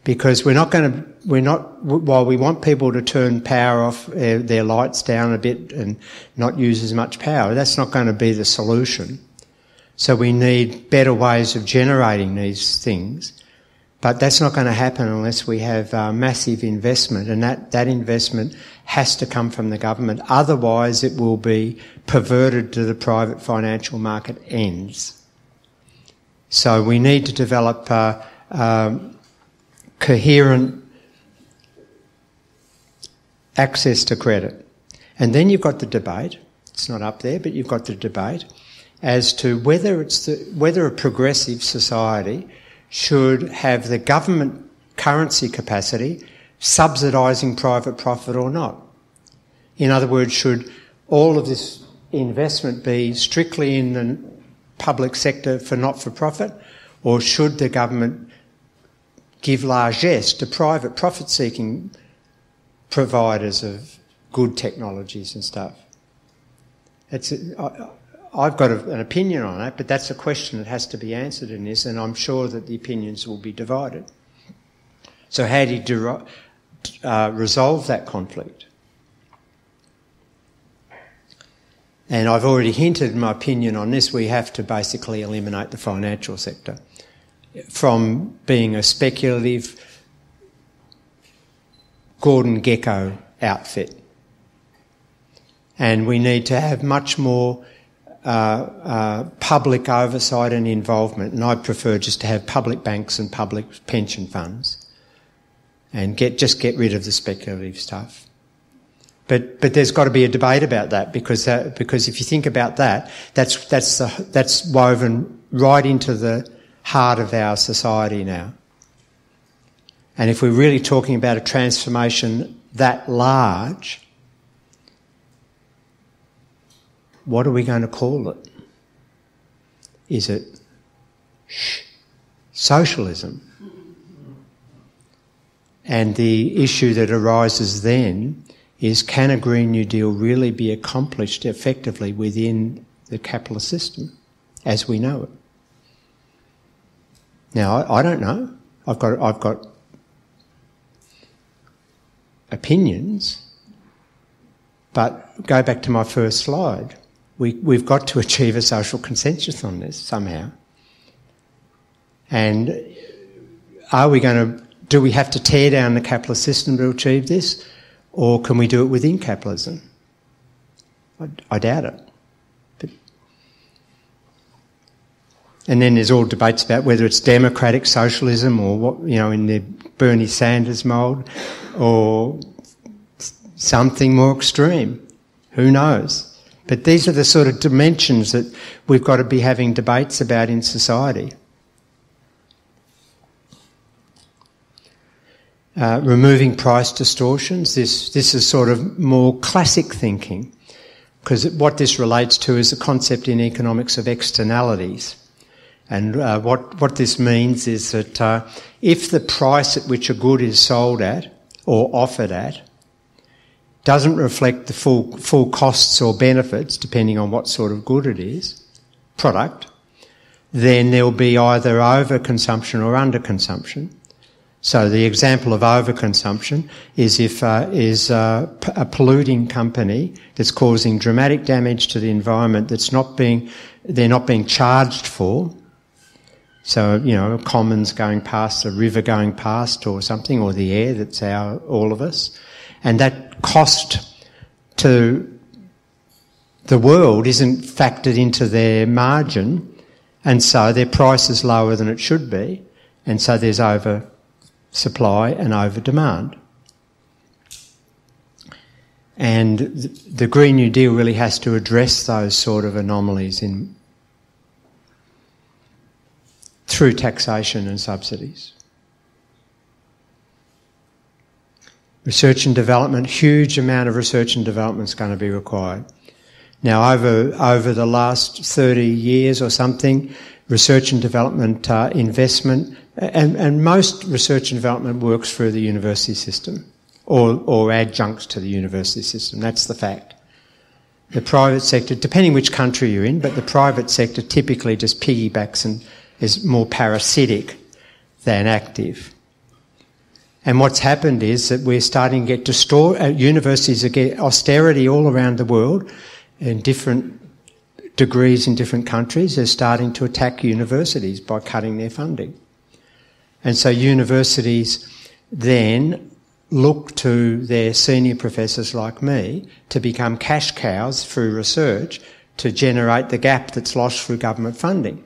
because we're not going to, we're not, while we want people to turn power off, uh, their lights down a bit and not use as much power, that's not going to be the solution. So we need better ways of generating these things. But that's not going to happen unless we have uh, massive investment, and that, that investment has to come from the government. Otherwise, it will be perverted to the private financial market ends. So we need to develop uh, um, coherent access to credit. And then you've got the debate. it's not up there, but you've got the debate as to whether it's the, whether a progressive society should have the government currency capacity subsidising private profit or not. In other words, should all of this investment be strictly in the public sector for not for profit, or should the government give largesse to private profit seeking providers of good technologies and stuff? It's, I've got a, an opinion on it, but that's a question that has to be answered in this, and I'm sure that the opinions will be divided. So, how do you uh, resolve that conflict? And I've already hinted my opinion on this. We have to basically eliminate the financial sector from being a speculative Gordon Gekko outfit. And we need to have much more uh, uh, public oversight and involvement. And I prefer just to have public banks and public pension funds and get, just get rid of the speculative stuff. But, but there's got to be a debate about that because, that, because if you think about that, that's, that's, the, that's woven right into the heart of our society now. And if we're really talking about a transformation that large, what are we going to call it? Is it shh, socialism? And the issue that arises then is can a Green New Deal really be accomplished effectively within the capitalist system as we know it? Now, I, I don't know. I've got, I've got opinions, but go back to my first slide. We, we've got to achieve a social consensus on this somehow. And are we going to, do we have to tear down the capitalist system to achieve this? Or can we do it within capitalism? I, I doubt it. But, and then there's all debates about whether it's democratic socialism or what, you know, in the Bernie Sanders mould or something more extreme. Who knows? But these are the sort of dimensions that we've got to be having debates about in society. Uh, removing price distortions. This, this is sort of more classic thinking, because what this relates to is the concept in economics of externalities. And uh, what, what this means is that uh, if the price at which a good is sold at or offered at doesn't reflect the full, full costs or benefits, depending on what sort of good it is, product, then there'll be either overconsumption or underconsumption. So the example of overconsumption is if uh, is uh, a polluting company that's causing dramatic damage to the environment that's not being they're not being charged for. So you know, commons going past, a river going past, or something, or the air that's our all of us, and that cost to the world isn't factored into their margin, and so their price is lower than it should be, and so there's over supply and over demand. And the Green New Deal really has to address those sort of anomalies in, through taxation and subsidies. Research and development, huge amount of research and development is going to be required. Now, over, over the last 30 years or something, research and development uh, investment and, and most research and development works through the university system or, or adjuncts to the university system. That's the fact. The private sector, depending which country you're in, but the private sector typically just piggybacks and is more parasitic than active. And what's happened is that we're starting to get uh, universities getting austerity all around the world in different degrees in different countries. They're starting to attack universities by cutting their funding. And so universities then look to their senior professors like me to become cash cows through research to generate the gap that's lost through government funding.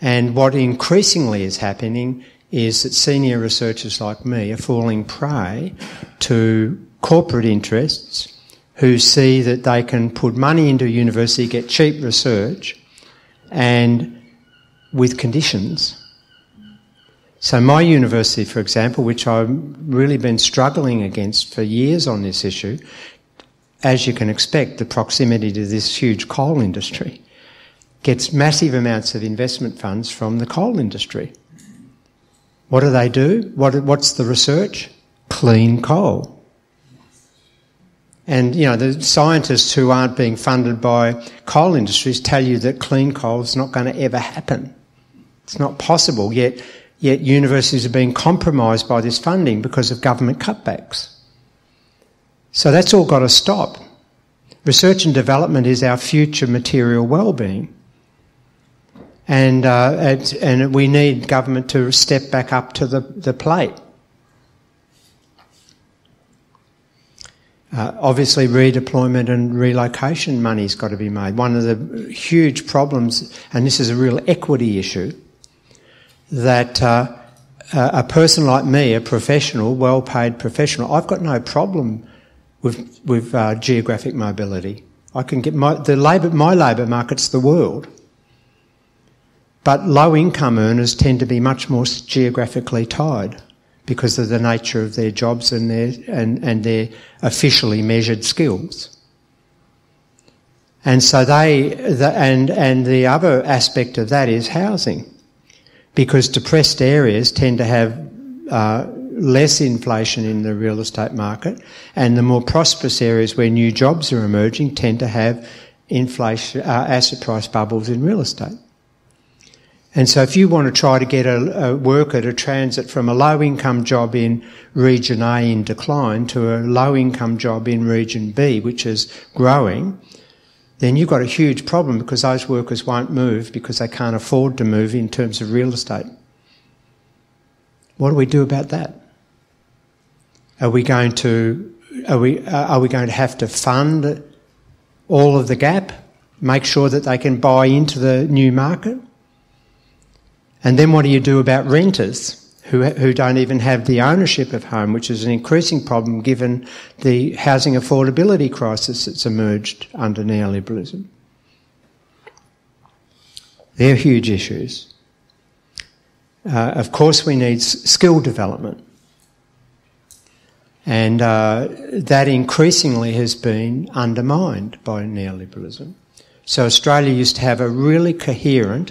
And what increasingly is happening is that senior researchers like me are falling prey to corporate interests who see that they can put money into a university, get cheap research, and with conditions. So, my university, for example, which I've really been struggling against for years on this issue, as you can expect, the proximity to this huge coal industry gets massive amounts of investment funds from the coal industry. What do they do? What, what's the research? Clean coal. And you know the scientists who aren't being funded by coal industries tell you that clean coal is not going to ever happen. It's not possible. Yet, yet universities are being compromised by this funding because of government cutbacks. So that's all got to stop. Research and development is our future material well-being. And, uh, and, and we need government to step back up to the, the plate. Uh, obviously, redeployment and relocation money's got to be made. One of the huge problems, and this is a real equity issue, that uh, a person like me, a professional, well-paid professional, I've got no problem with with uh, geographic mobility. I can get my the labour my labour market's the world. But low income earners tend to be much more geographically tied because of the nature of their jobs and their, and, and their officially measured skills. And so they, the, and, and the other aspect of that is housing. Because depressed areas tend to have uh, less inflation in the real estate market, and the more prosperous areas where new jobs are emerging tend to have inflation, uh, asset price bubbles in real estate. And so if you want to try to get a, a, worker to transit from a low income job in region A in decline to a low income job in region B, which is growing, then you've got a huge problem because those workers won't move because they can't afford to move in terms of real estate. What do we do about that? Are we going to, are we, uh, are we going to have to fund all of the gap? Make sure that they can buy into the new market? And then what do you do about renters who, who don't even have the ownership of home, which is an increasing problem given the housing affordability crisis that's emerged under neoliberalism? They're huge issues. Uh, of course, we need skill development. And uh, that increasingly has been undermined by neoliberalism. So Australia used to have a really coherent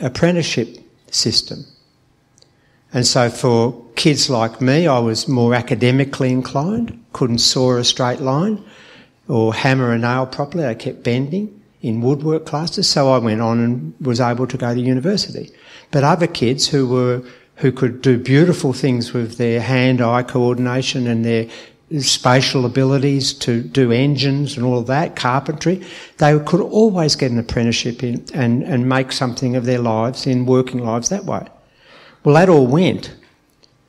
apprenticeship system. And so for kids like me, I was more academically inclined, couldn't saw a straight line or hammer a nail properly. I kept bending in woodwork classes, so I went on and was able to go to university. But other kids who were who could do beautiful things with their hand-eye coordination and their spatial abilities to do engines and all of that, carpentry, they could always get an apprenticeship in and, and make something of their lives in working lives that way. Well, that all went.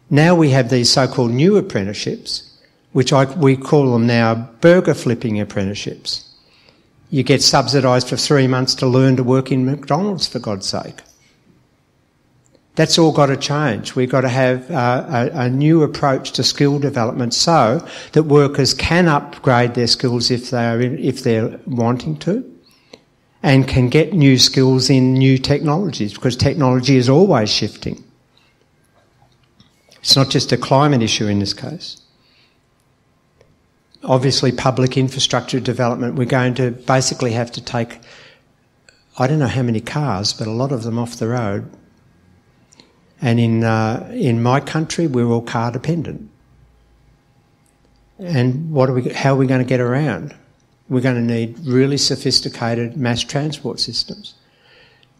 Now we have these so-called new apprenticeships, which I, we call them now burger flipping apprenticeships. You get subsidised for three months to learn to work in McDonald's, for God's sake. That's all got to change. We've got to have uh, a, a, new approach to skill development so that workers can upgrade their skills if they are in, if they're wanting to, and can get new skills in new technologies because technology is always shifting. It's not just a climate issue in this case. Obviously, public infrastructure development, we're going to basically have to take, I don't know how many cars, but a lot of them off the road and in, uh, in my country, we're all car dependent. And what are we, how are we going to get around? We're going to need really sophisticated mass transport systems.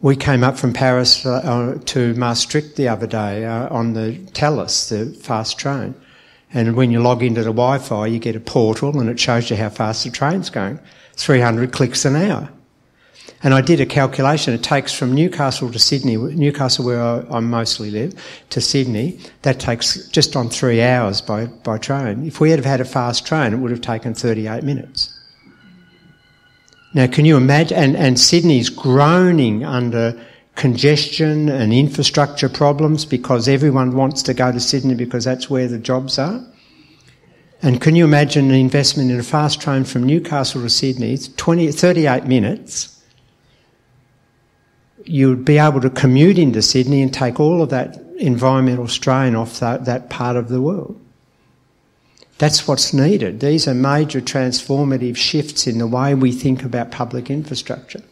We came up from Paris uh, to Maastricht the other day uh, on the Thalys, the fast train. And when you log into the Wi-Fi, you get a portal and it shows you how fast the train's going. 300 clicks an hour. And I did a calculation. It takes from Newcastle to Sydney, Newcastle where I, I, mostly live, to Sydney. That takes just on three hours by, by train. If we had had a fast train, it would have taken 38 minutes. Now, can you imagine? And, and Sydney's groaning under congestion and infrastructure problems because everyone wants to go to Sydney because that's where the jobs are. And can you imagine an investment in a fast train from Newcastle to Sydney? It's 20, 38 minutes. You'd be able to commute into Sydney and take all of that environmental strain off that, that part of the world. That's what's needed. These are major transformative shifts in the way we think about public infrastructure.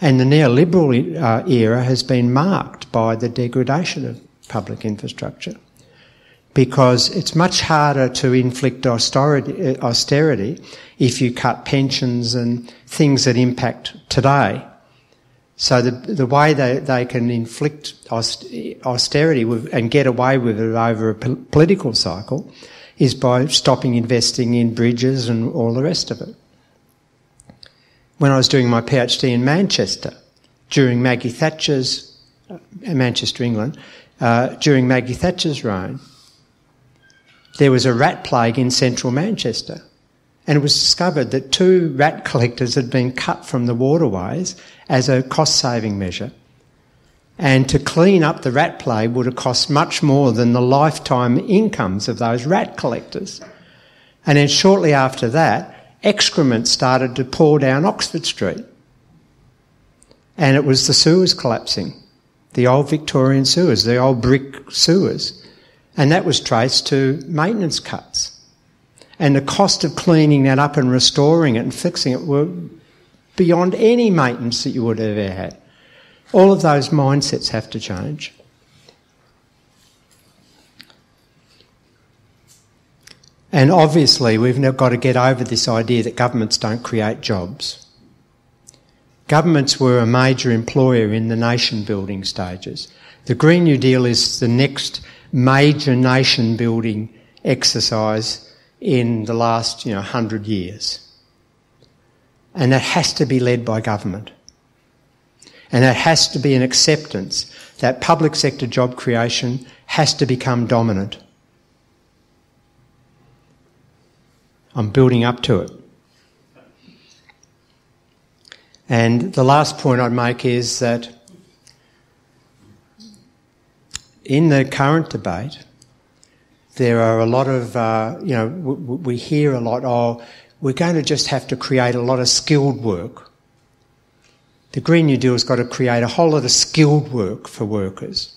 And the neoliberal uh, era has been marked by the degradation of public infrastructure because it's much harder to inflict austerity, uh, austerity if you cut pensions and things that impact today. So the, the way they, they can inflict austerity and get away with it over a political cycle is by stopping investing in bridges and all the rest of it. When I was doing my PhD in Manchester, during Maggie Thatcher's, uh, Manchester, England, uh, during Maggie Thatcher's reign, there was a rat plague in central Manchester. And it was discovered that two rat collectors had been cut from the waterways as a cost saving measure. And to clean up the rat plague would have cost much more than the lifetime incomes of those rat collectors. And then shortly after that, excrement started to pour down Oxford Street. And it was the sewers collapsing, the old Victorian sewers, the old brick sewers. And that was traced to maintenance cuts. And the cost of cleaning that up and restoring it and fixing it were beyond any maintenance that you would have ever had. All of those mindsets have to change. And obviously, we've now got to get over this idea that governments don't create jobs. Governments were a major employer in the nation building stages. The Green New Deal is the next major nation building exercise in the last you know, 100 years. And that has to be led by government. And there has to be an acceptance that public sector job creation has to become dominant. I'm building up to it. And the last point I'd make is that in the current debate, there are a lot of, uh, you know, we hear a lot, oh, we're going to just have to create a lot of skilled work. The Green New Deal has got to create a whole lot of skilled work for workers.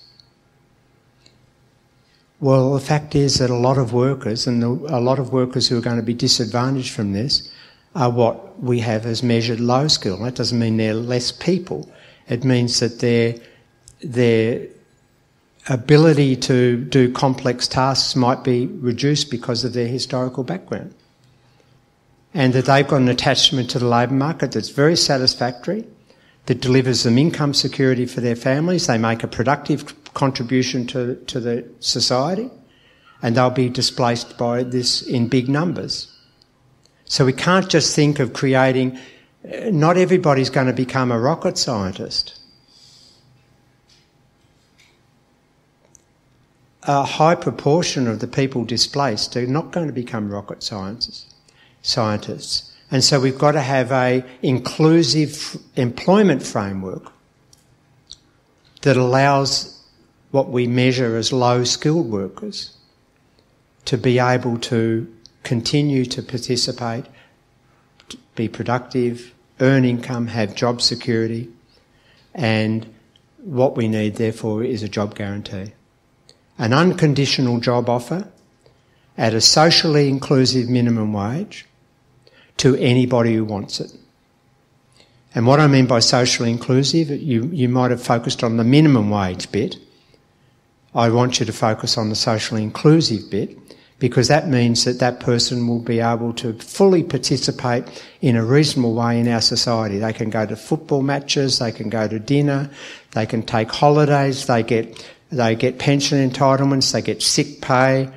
Well, the fact is that a lot of workers, and a lot of workers who are going to be disadvantaged from this, are what we have as measured low skill. That doesn't mean they're less people. It means that their, their ability to do complex tasks might be reduced because of their historical background. And that they've got an attachment to the labour market that's very satisfactory, that delivers them income security for their families. They make a productive contribution to, to the society, and they'll be displaced by this in big numbers. So we can't just think of creating, uh, not everybody's going to become a rocket scientist. A high proportion of the people displaced are not going to become rocket scientists. scientists. And so we've got to have a inclusive employment framework that allows what we measure as low skilled workers to be able to continue to participate, be productive, earn income, have job security, and what we need therefore is a job guarantee an unconditional job offer at a socially inclusive minimum wage to anybody who wants it. And what I mean by socially inclusive, you, you might have focused on the minimum wage bit. I want you to focus on the socially inclusive bit because that means that that person will be able to fully participate in a reasonable way in our society. They can go to football matches, they can go to dinner, they can take holidays, they get they get pension entitlements, they get sick pay,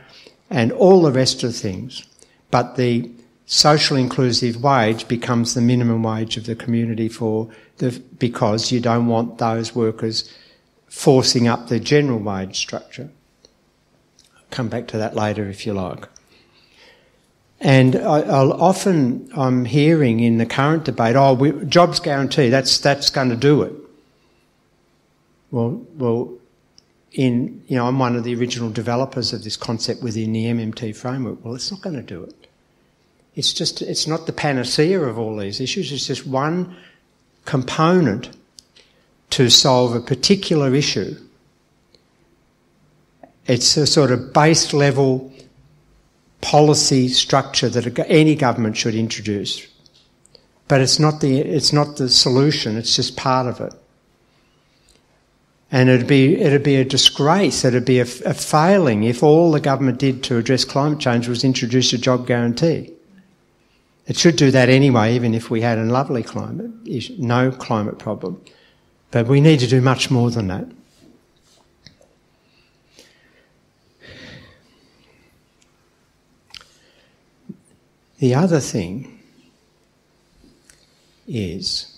and all the rest of the things. But the social inclusive wage becomes the minimum wage of the community for the, because you don't want those workers forcing up the general wage structure. I'll come back to that later if you like. And I, will often I'm hearing in the current debate, oh, we, jobs guarantee, that's that's going to do it. Well, well, in, you know, I'm one of the original developers of this concept within the MMT framework. Well, it's not going to do it. It's just, it's not the panacea of all these issues. It's just one component to solve a particular issue. It's a sort of base level policy structure that any government should introduce. But it's not the, it's not the solution, it's just part of it. And it'd be, it'd be a disgrace, it'd be a, a failing if all the government did to address climate change was introduce a job guarantee. It should do that anyway, even if we had a lovely climate, no climate problem. But we need to do much more than that. The other thing is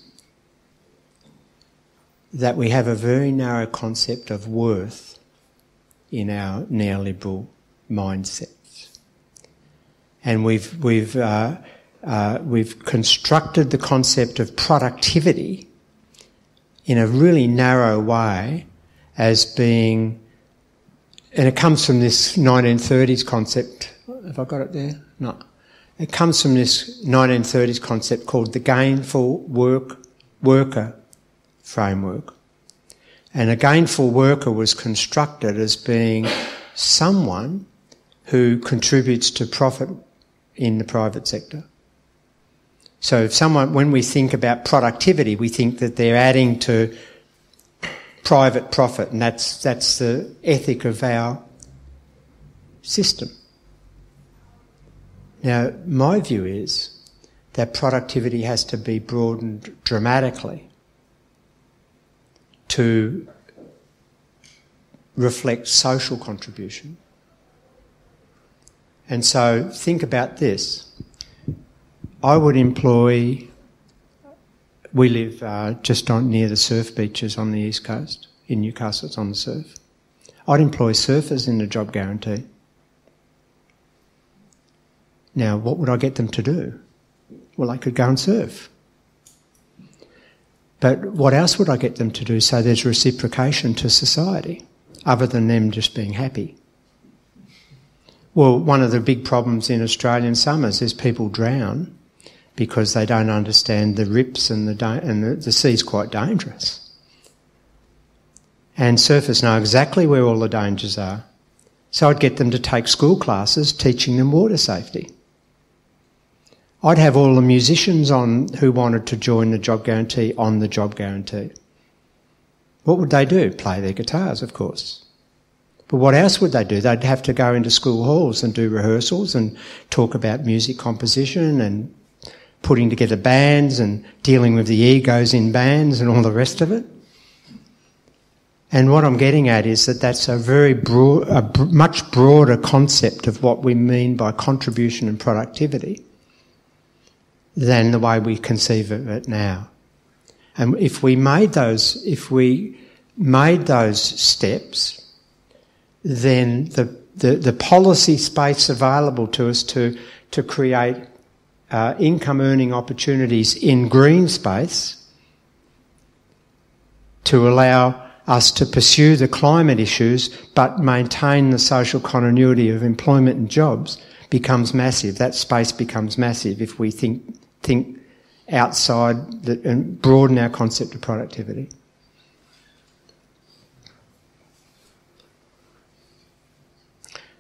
that we have a very narrow concept of worth in our neoliberal mindsets. And we've, we've, uh, uh, we've constructed the concept of productivity in a really narrow way as being, and it comes from this 1930s concept. Have I got it there? No. It comes from this 1930s concept called the gainful work, worker framework. And a gainful worker was constructed as being someone who contributes to profit in the private sector. So if someone, when we think about productivity, we think that they're adding to private profit, and that's, that's the ethic of our system. Now, my view is that productivity has to be broadened dramatically to reflect social contribution. And so think about this. I would employ, we live uh, just on, near the surf beaches on the east coast. In Newcastle, it's on the surf. I'd employ surfers in the job guarantee. Now, what would I get them to do? Well, I could go and surf. But what else would I get them to do so there's reciprocation to society, other than them just being happy? Well, one of the big problems in Australian summers is people drown because they don't understand the rips and the, and the, the sea's quite dangerous. And surfers know exactly where all the dangers are. So I'd get them to take school classes teaching them water safety. I'd have all the musicians on who wanted to join the job guarantee on the job guarantee. What would they do? Play their guitars, of course. But what else would they do? They'd have to go into school halls and do rehearsals and talk about music composition and putting together bands and dealing with the egos in bands and all the rest of it. And what I'm getting at is that that's a very broad, a much broader concept of what we mean by contribution and productivity than the way we conceive of it now. And if we made those, if we made those steps, then the, the, the policy space available to us to, to create uh, income earning opportunities in green space to allow us to pursue the climate issues but maintain the social continuity of employment and jobs becomes massive. That space becomes massive if we think think outside the, and broaden our concept of productivity.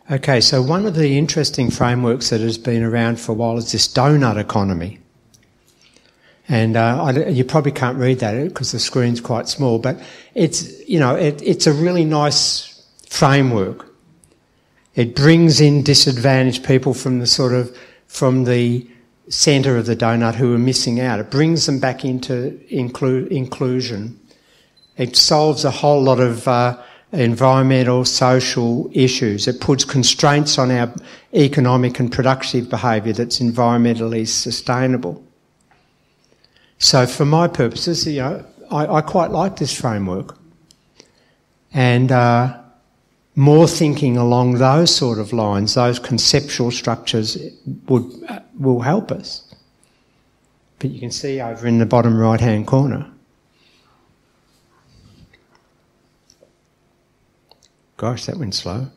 Okay, so one of the interesting frameworks that has been around for a while is this donut economy. And uh, I, you probably can't read that because the screen's quite small, but it's, you know, it, it's a really nice framework. It brings in disadvantaged people from the sort of, from the centre of the donut who are missing out. It brings them back into inclu- inclusion. It solves a whole lot of uh, environmental, social issues. It puts constraints on our economic and productive behaviour that's environmentally sustainable. So, for my purposes, you know, I, I quite like this framework, and uh, more thinking along those sort of lines, those conceptual structures would will help us. But you can see over in the bottom right hand corner. Gosh, that went slow.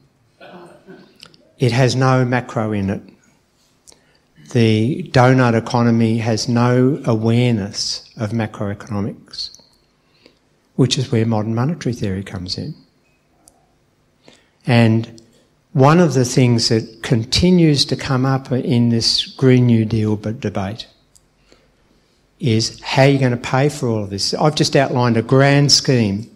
It has no macro in it. The donut economy has no awareness of macroeconomics, which is where modern monetary theory comes in. And one of the things that continues to come up in this Green New Deal debate is how are you going to pay for all of this? I've just outlined a grand scheme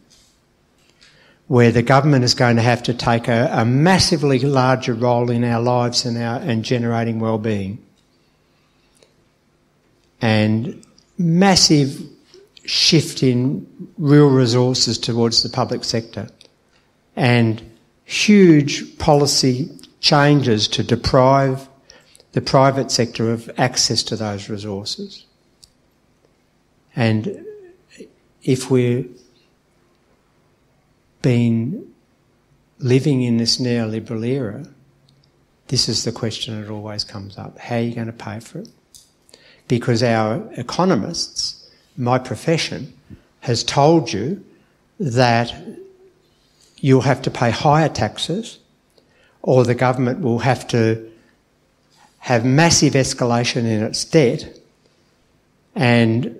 where the government is going to have to take a, a massively larger role in our lives and, our, and generating well-being. And massive shift in real resources towards the public sector. And huge policy changes to deprive the private sector of access to those resources. And if we're been living in this neoliberal era, this is the question that always comes up. How are you going to pay for it? Because our economists, my profession, has told you that you'll have to pay higher taxes or the government will have to have massive escalation in its debt and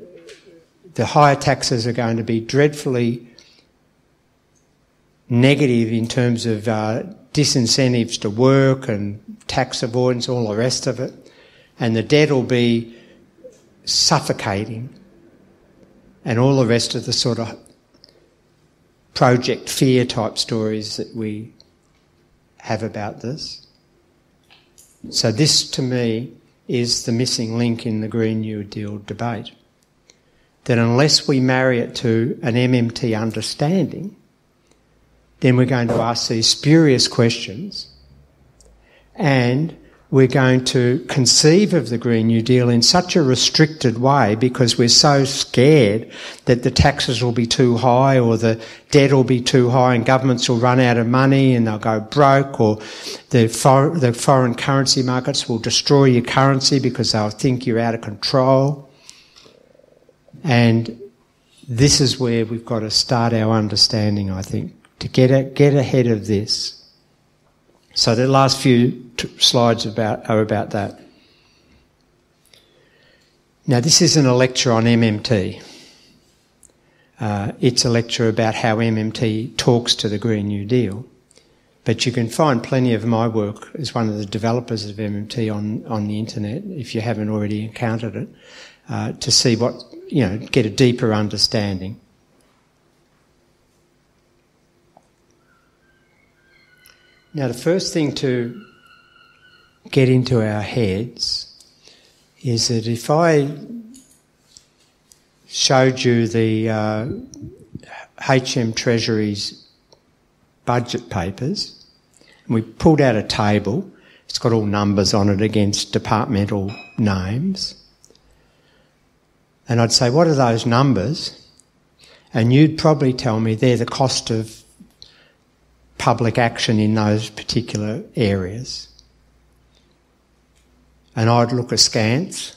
the higher taxes are going to be dreadfully negative in terms of uh, disincentives to work and tax avoidance, all the rest of it. And the debt will be suffocating and all the rest of the sort of project fear type stories that we have about this. So, this to me is the missing link in the Green New Deal debate. That unless we marry it to an MMT understanding, then we're going to ask these spurious questions and we're going to conceive of the Green New Deal in such a restricted way because we're so scared that the taxes will be too high or the debt will be too high and governments will run out of money and they'll go broke or the, for, the foreign currency markets will destroy your currency because they'll think you're out of control. And this is where we've got to start our understanding, I think, to get, a, get ahead of this. So the last few t- slides about, are about that. Now, this isn't a lecture on MMT. Uh, it's a lecture about how MMT talks to the Green New Deal. But you can find plenty of my work as one of the developers of MMT on, on the internet, if you haven't already encountered it, uh, to see what, you know, get a deeper understanding. Now, the first thing to get into our heads is that if I showed you the uh, HM Treasury's budget papers, and we pulled out a table, it's got all numbers on it against departmental names, and I'd say, What are those numbers? And you'd probably tell me they're the cost of public action in those particular areas. And I'd look askance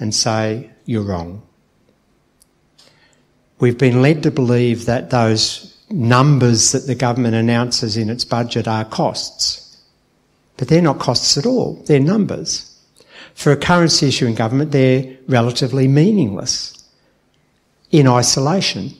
and say, You're wrong. We've been led to believe that those numbers that the government announces in its budget are costs. But they're not costs at all, they're numbers. For a currency issuing government, they're relatively meaningless in isolation.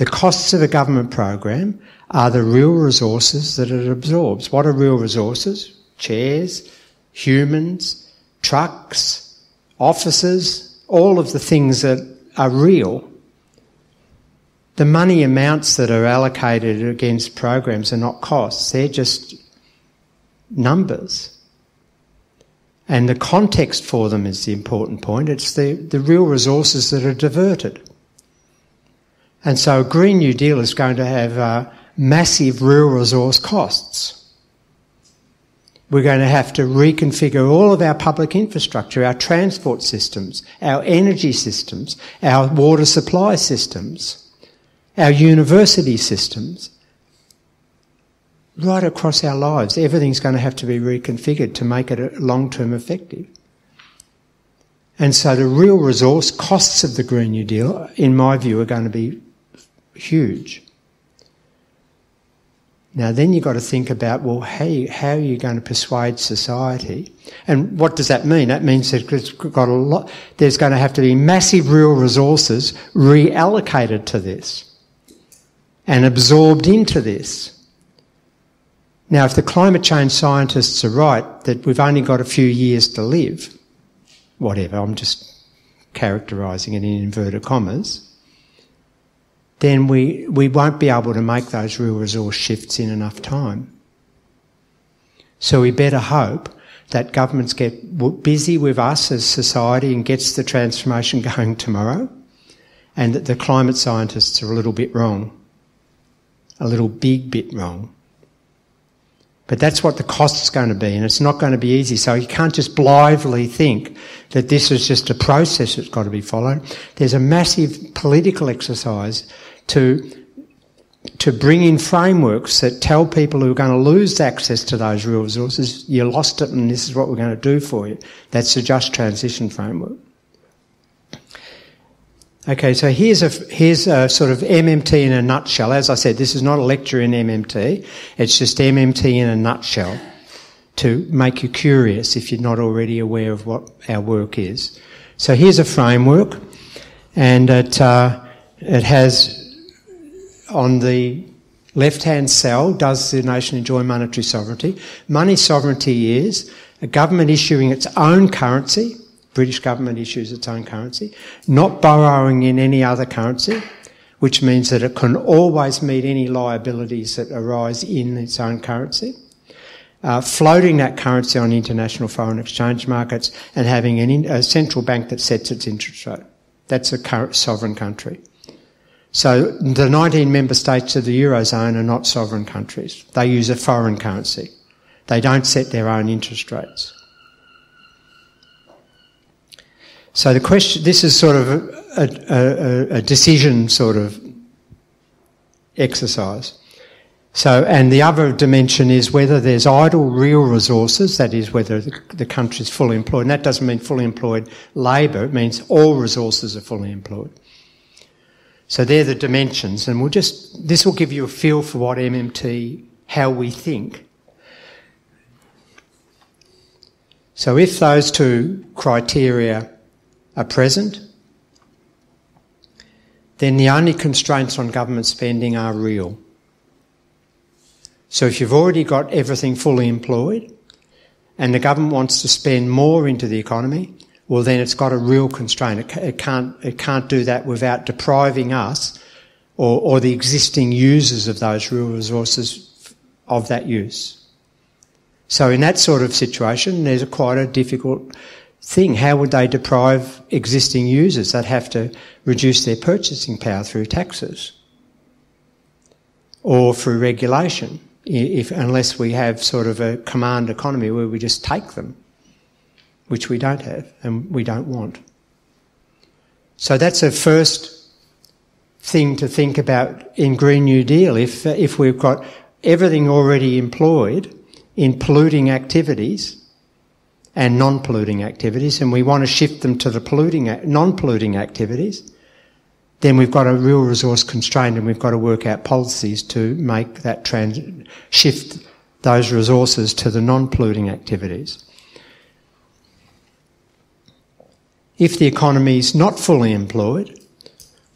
The costs of a government program are the real resources that it absorbs. What are real resources? Chairs, humans, trucks, offices, all of the things that are real. The money amounts that are allocated against programs are not costs, they're just numbers. And the context for them is the important point. It's the, the real resources that are diverted. And so a Green New Deal is going to have uh, massive real resource costs. We're going to have to reconfigure all of our public infrastructure, our transport systems, our energy systems, our water supply systems, our university systems. Right across our lives, everything's going to have to be reconfigured to make it long term effective. And so the real resource costs of the Green New Deal, in my view, are going to be huge. Now, then you've got to think about, well, how, are you going to persuade society? And what does that mean? That means that it's got a lot, there's going to have to be massive real resources reallocated to this and absorbed into this. Now, if the climate change scientists are right that we've only got a few years to live, whatever, I'm just characterising it in inverted commas, then we, we won't be able to make those real resource shifts in enough time. So we better hope that governments get busy with us as society and gets the transformation [LAUGHS] going tomorrow, and that the climate scientists are a little bit wrong. A little big bit wrong. But that's what the cost's going to be, and it's not going to be easy. So you can't just blithely think that this is just a process that's got to be followed. There's a massive political exercise to to bring in frameworks that tell people who are going to lose access to those real resources, you lost it and this is what we're going to do for you. That's the just transition framework. Okay, so here's a, here's a sort of MMT in a nutshell. As I said, this is not a lecture in MMT. It's just MMT in a nutshell to make you curious if you're not already aware of what our work is. So here's a framework and it, uh, it has on the left-hand cell, does the nation enjoy monetary sovereignty? Money sovereignty is a government issuing its own currency British government issues its own currency, not borrowing in any other currency, which means that it can always meet any liabilities that arise in its own currency. Uh, floating that currency on international foreign exchange markets and having in, a central bank that sets its interest rate. That's a sovereign country. So the 19 member states of the Eurozone are not sovereign countries. They use a foreign currency. They don't set their own interest rates. So the question, this is sort of a, a, a, decision sort of exercise. So, and the other dimension is whether there's idle real resources, that is whether the, the country is fully employed. And that doesn't mean fully employed labour, it means all resources are fully employed. So they're the dimensions, and we'll just, this will give you a feel for what MMT, how we think. So if those two criteria are present, then the only constraints on government spending are real. So if you've already got everything fully employed and the government wants to spend more into the economy, well then it's got a real constraint. It, can't, it can't do that without depriving us or, or the existing users of those real resources of that use. So in that sort of situation, there's a quite a difficult thing. How would they deprive existing users? They'd have to reduce their purchasing power through taxes or through regulation, if, unless we have sort of a command economy where we just take them, which we don't have and we don't want. So that's a first thing to think about in Green New Deal. If, if we've got everything already employed in polluting activities, and non-polluting activities, and we want to shift them to the polluting, non-polluting activities, then we've got a real resource constraint and we've got to work out policies to make that trans- shift those resources to the non-polluting activities. If the economy is not fully employed,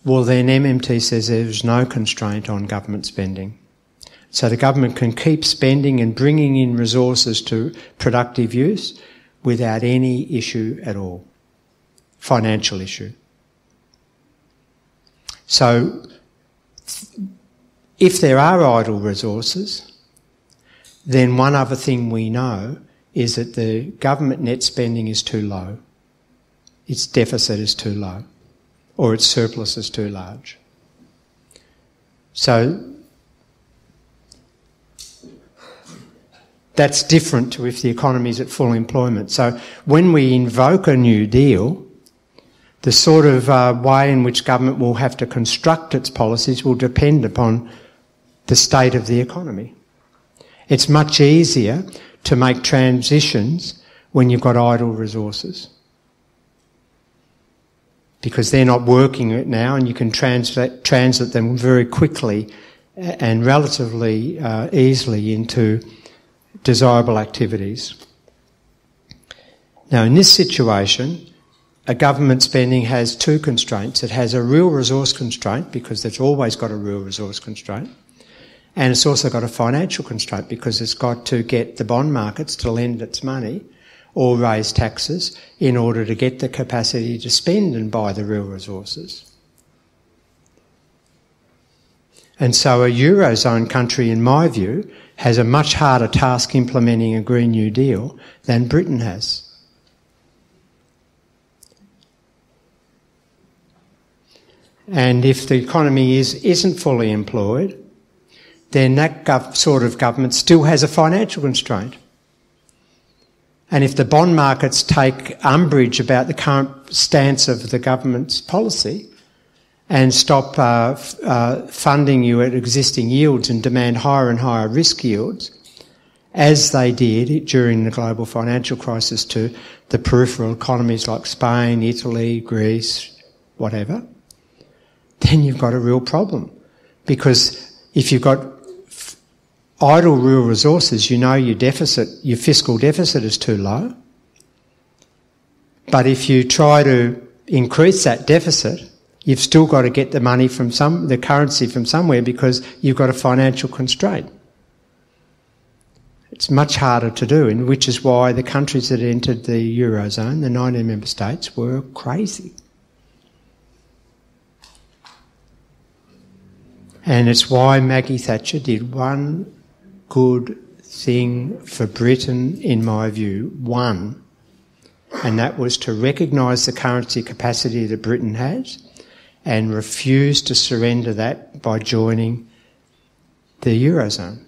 well then MMT says there's no constraint on government spending. So the government can keep spending and bringing in resources to productive use without any issue at all, financial issue. So, if there are idle resources, then one other thing we know is that the government net spending is too low. Its deficit is too low, or its surplus is too large. So That's different to if the economy is at full employment. So when we invoke a new deal, the sort of uh, way in which government will have to construct its policies will depend upon the state of the economy. It's much easier to make transitions when you've got idle resources. Because they're not working it now and you can translate, translate them very quickly and relatively uh, easily into desirable activities. Now, in this situation, a government spending has two constraints. It has a real resource constraint because it's always got a real resource constraint. And it's also got a financial constraint because it's got to get the bond markets to lend its money or raise taxes in order to get the capacity to spend and buy the real resources. And so a Eurozone country, in my view, has a much harder task implementing a Green New Deal than Britain has. And if the economy is, isn't fully employed, then that sort of government still has a financial constraint. And if the bond markets take umbrage about the current stance of the government's policy and stop uh, f- uh, funding you at existing yields and demand higher and higher risk yields, as they did during the global financial crisis to the peripheral economies like Spain, Italy, Greece, whatever, then you've got a real problem. Because if you've got idle real resources, you know your deficit, your fiscal deficit is too low. But if you try to increase that deficit, you've still got to get the money from some, the currency from somewhere because you've got a financial constraint. It's much harder to do, and which is why the countries that entered the Eurozone, the 19 member states, were crazy. And it's why Maggie Thatcher did one good thing for Britain, in my view, one, and that was to recognise the currency capacity that Britain has and refuse to surrender that by joining the Eurozone.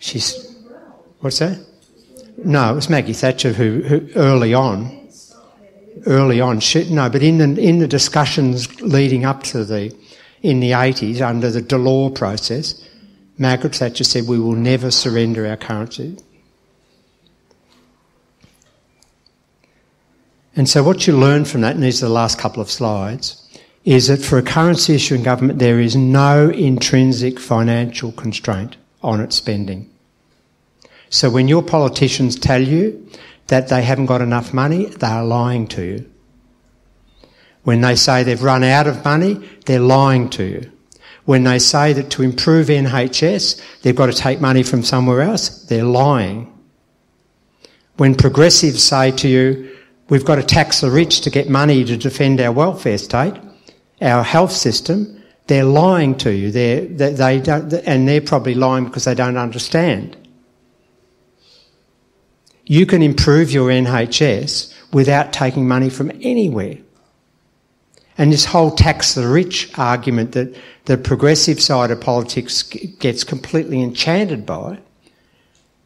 She's. What's that? No, it was Maggie Thatcher who, who early on, early on, she, no, but in the, in the discussions leading up to the in the 80s under the Delors process, Margaret Thatcher said, We will never surrender our currency. And so, what you learn from that, and these are the last couple of slides, is that for a currency issuing government, there is no intrinsic financial constraint on its spending. So, when your politicians tell you that they haven't got enough money, they are lying to you. When they say they've run out of money, they're lying to you. When they say that to improve NHS, they've got to take money from somewhere else, they're lying. When progressives say to you, we've got to tax the rich to get money to defend our welfare state, our health system, they're lying to you. They're, they, they don't, and they're probably lying because they don't understand. You can improve your NHS without taking money from anywhere. And this whole tax the rich argument that the progressive side of politics gets completely enchanted by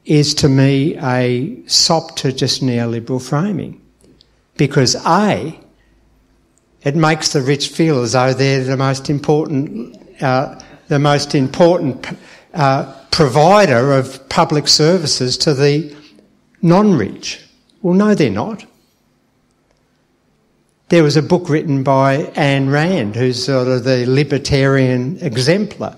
is to me a sop to just neoliberal framing. Because A, it makes the rich feel as though they're the most important, uh, the most important uh, provider of public services to the non-rich. Well, no, they're not. There was a book written by Ayn Rand, who's sort of the libertarian exemplar,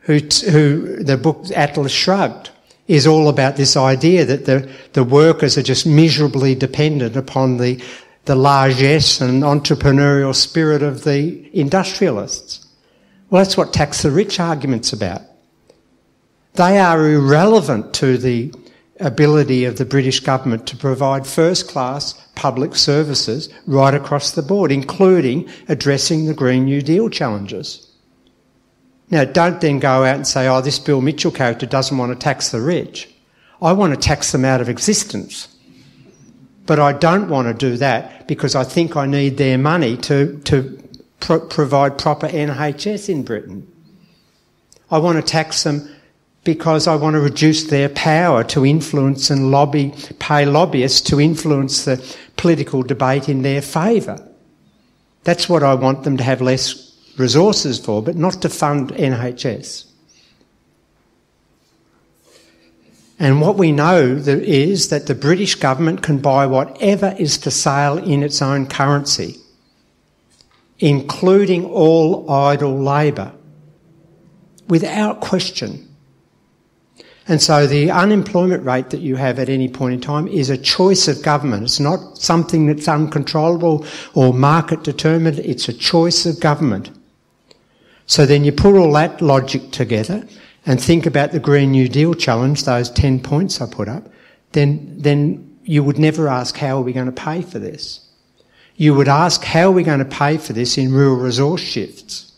who, who the book Atlas Shrugged is all about this idea that the, the workers are just miserably dependent upon the, the largesse and entrepreneurial spirit of the industrialists. Well, that's what tax the rich argument's about. They are irrelevant to the ability of the British government to provide first class public services right across the board, including addressing the Green New Deal challenges. Now, don't then go out and say, oh, this Bill Mitchell character doesn't want to tax the rich. I want to tax them out of existence. But I don't want to do that because I think I need their money to, to pro- provide proper NHS in Britain. I want to tax them because I want to reduce their power to influence and lobby, pay lobbyists to influence the political debate in their favour. That's what I want them to have less resources for, but not to fund NHS. And what we know is that the British government can buy whatever is for sale in its own currency. including all idle labour, without question. And so the unemployment rate that you have at any point in time is a choice of government. It's not something that's uncontrollable or market determined. It's a choice of government. So then you put all that logic together and think about the Green New Deal challenge, those 10 points I put up, then, then you would never ask how are we going to pay for this? You would ask how are we going to pay for this in real resource shifts?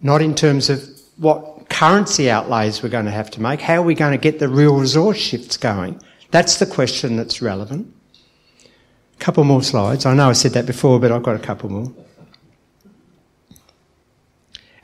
Not in terms of what currency outlays we're going to have to make. How are we going to get the real resource shifts going? That's the question that's relevant. A couple more slides. I know I said that before, but I've got a couple more.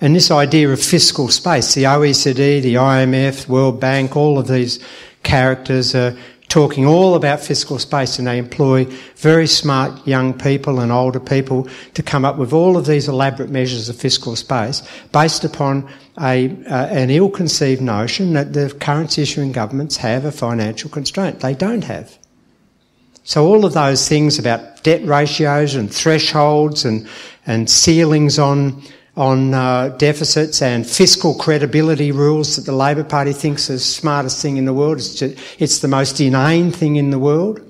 And this idea of fiscal space, the OECD, the IMF, World Bank, all of these characters are talking all about fiscal space and they employ very smart young people and older people to come up with all of these elaborate measures of fiscal space based upon a, uh, an ill-conceived notion that the currency issuing governments have a financial constraint. They don't have. So all of those things about debt ratios and thresholds and, and ceilings on on uh, deficits and fiscal credibility rules that the Labour Party thinks is the smartest thing in the world. It's, just, it's the most inane thing in the world.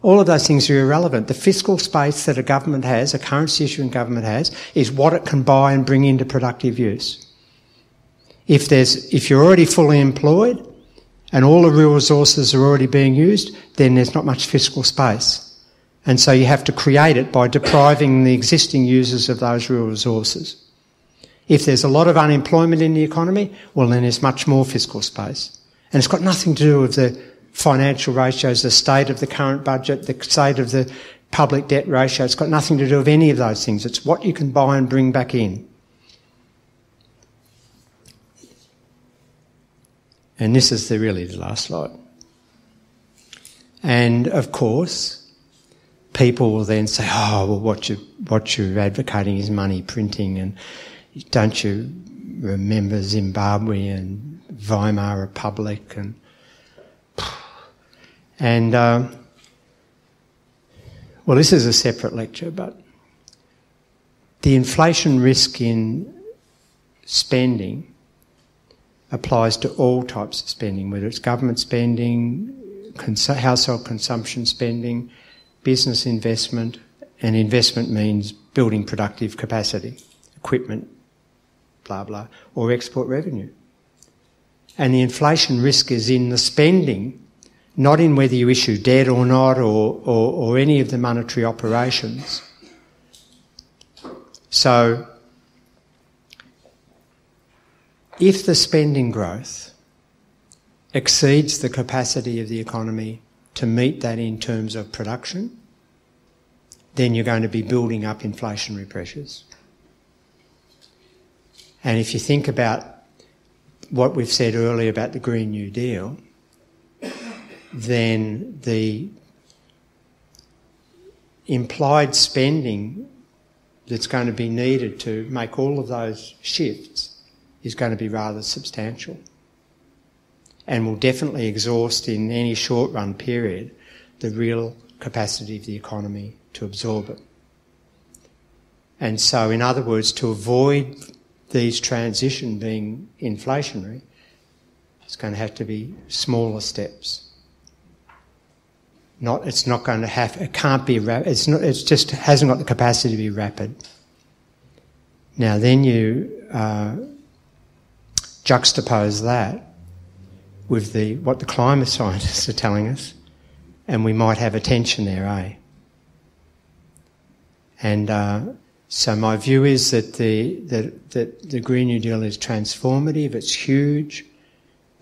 All of those things are irrelevant. The fiscal space that a government has, a currency issuing government has, is what it can buy and bring into productive use. If there's, if you're already fully employed and all the real resources are already being used, then there's not much fiscal space. And so you have to create it by depriving the existing users of those real resources. If there's a lot of unemployment in the economy, well then there's much more fiscal space. And it's got nothing to do with the financial ratios, the state of the current budget, the state of the public debt ratio. It's got nothing to do with any of those things. It's what you can buy and bring back in. And this is the really the last slide. And of course, people will then say, "Oh, well, what you what you're advocating is money printing, and don't you remember Zimbabwe and Weimar Republic and and um, well, this is a separate lecture, but the inflation risk in spending applies to all types of spending, whether it's government spending, cons- household consumption spending, business investment, and investment means building productive capacity, equipment, blah, blah, or export revenue. And the inflation risk is in the spending, not in whether you issue debt or not, or, or, or any of the monetary operations. So, if the spending growth exceeds the capacity of the economy to meet that in terms of production, then you're going to be building up inflationary pressures. And if you think about what we've said earlier about the Green New Deal, then the implied spending that's going to be needed to make all of those shifts is going to be rather substantial and will definitely exhaust in any short run period the real capacity of the economy to absorb it. And so, in other words, to avoid these transition being inflationary, it's going to have to be smaller steps. Not, it's not going to have, it can't be, it's not, it's just hasn't got the capacity to be rapid. Now then you uh, juxtapose that with the, what the climate scientists are telling us, and we might have a tension there, eh? And uh, so my view is that the, that, that the Green New Deal is transformative, it's huge,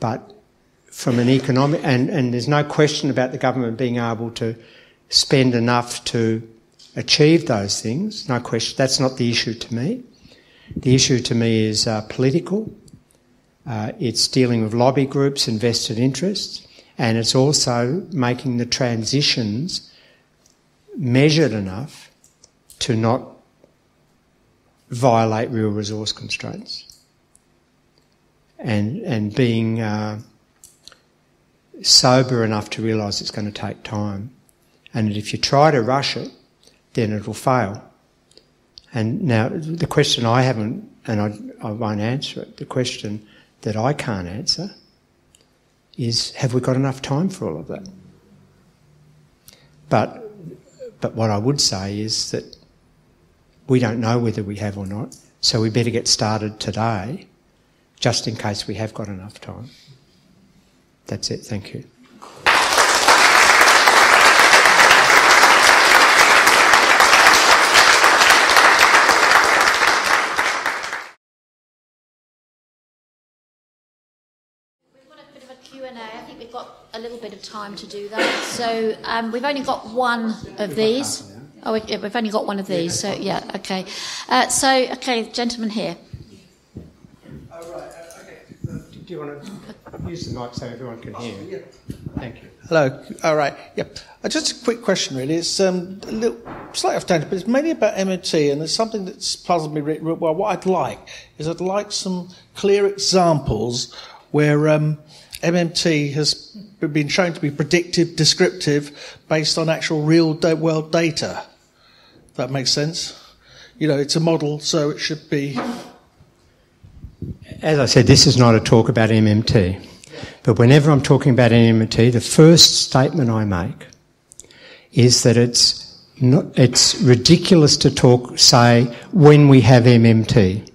but from an economic, and, and there's no question about the government being able to spend enough to achieve those things, no question, that's not the issue to me. The issue to me is uh, political, uh, it's dealing with lobby groups and vested interests, and it's also making the transitions measured enough to not violate real resource constraints. And, and being uh, sober enough to realise it's going to take time. And if you try to rush it, then it'll fail. And now the question I haven't, and I, I won't answer it, the question that I can't answer is have we got enough time for all of that? But, but what I would say is that we don't know whether we have or not, so we better get started today just in case we have got enough time. That's it, thank you. Q&A. I think we've got a little bit of time to do that. So um, we've only got one of these. Oh, we, have only got one of these. So yeah, okay. Uh, so okay, gentleman here. Oh, right. Uh, okay. Do you want to use the mic so everyone can hear? Yeah. Thank you. Hello. All right. Yep. Uh, just a quick question, really. It's um, a little slightly off tangent, but it's mainly about MMT, and there's something that's puzzled me. really Well, what I'd like is I'd like some clear examples where um, MMT has been shown to be predictive, descriptive, based on actual real world data. That makes sense. You know, it's a model, so it should be. As I said, this is not a talk about MMT. But whenever I'm talking about MMT, the first statement I make is that it's not, it's ridiculous to talk, say, when we have MMT,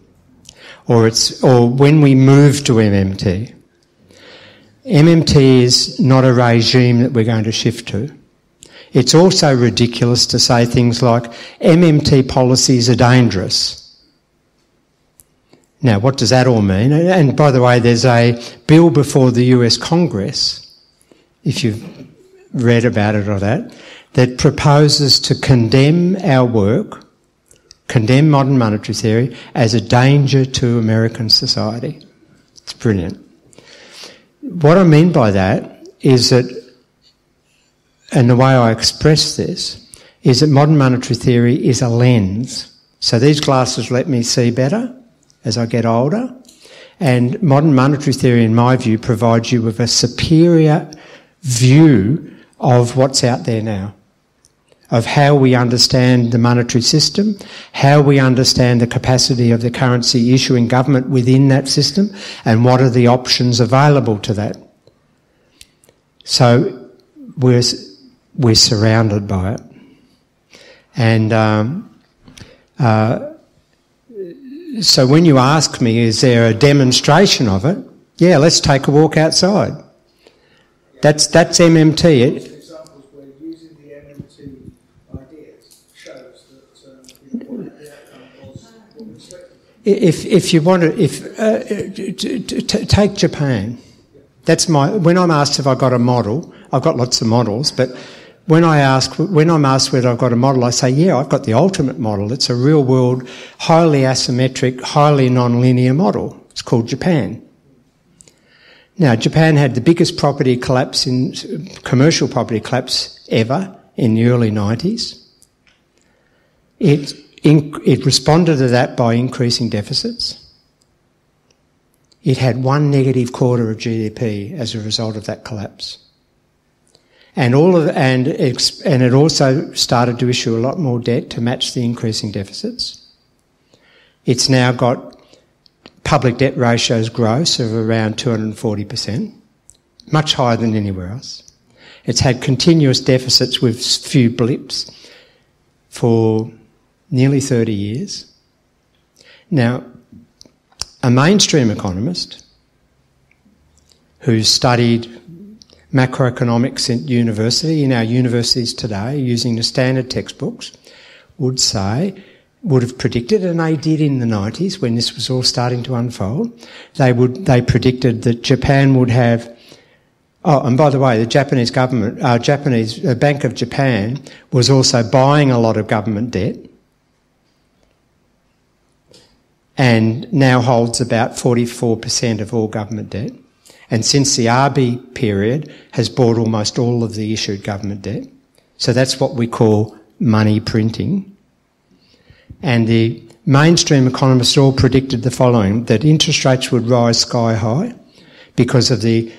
or it's, or when we move to MMT. MMT is not a regime that we're going to shift to. It's also ridiculous to say things like MMT policies are dangerous. Now, what does that all mean? And by the way, there's a bill before the US Congress, if you've read about it or that, that proposes to condemn our work, condemn modern monetary theory as a danger to American society. It's brilliant. What I mean by that is that, and the way I express this, is that modern monetary theory is a lens. So these glasses let me see better as I get older. And modern monetary theory, in my view, provides you with a superior view of what's out there now. Of how we understand the monetary system, how we understand the capacity of the currency issuing government within that system, and what are the options available to that. So we're, we're surrounded by it. And um, uh, so when you ask me, is there a demonstration of it? Yeah, let's take a walk outside. That's, that's MMT. It, if if you want to, if uh, t- t- take Japan, that's my. When I'm asked if I've got a model, I've got lots of models, but when I ask, when I'm asked whether I've got a model, I say, yeah, I've got the ultimate model. It's a real world, highly asymmetric, highly non-linear model. It's called Japan. Now, Japan had the biggest property collapse in commercial property collapse ever in the early 90s. It it responded to that by increasing deficits. It had one negative quarter of GDP as a result of that collapse. And all of, and, and it also started to issue a lot more debt to match the increasing deficits. It's now got public debt ratios gross of around 240%, much higher than anywhere else. It's had continuous deficits with few blips for nearly 30 years. Now, a mainstream economist who's studied macroeconomics at university, in our universities today, using the standard textbooks, would say, would have predicted, and they did in the 90s when this was all starting to unfold, they would, they predicted that Japan would have Oh, and by the way, the Japanese government, uh, Japanese uh, Bank of Japan was also buying a lot of government debt and now holds about 44% of all government debt. And since the Abe period has bought almost all of the issued government debt. So that's what we call money printing. And the mainstream economists all predicted the following, that interest rates would rise sky high because of the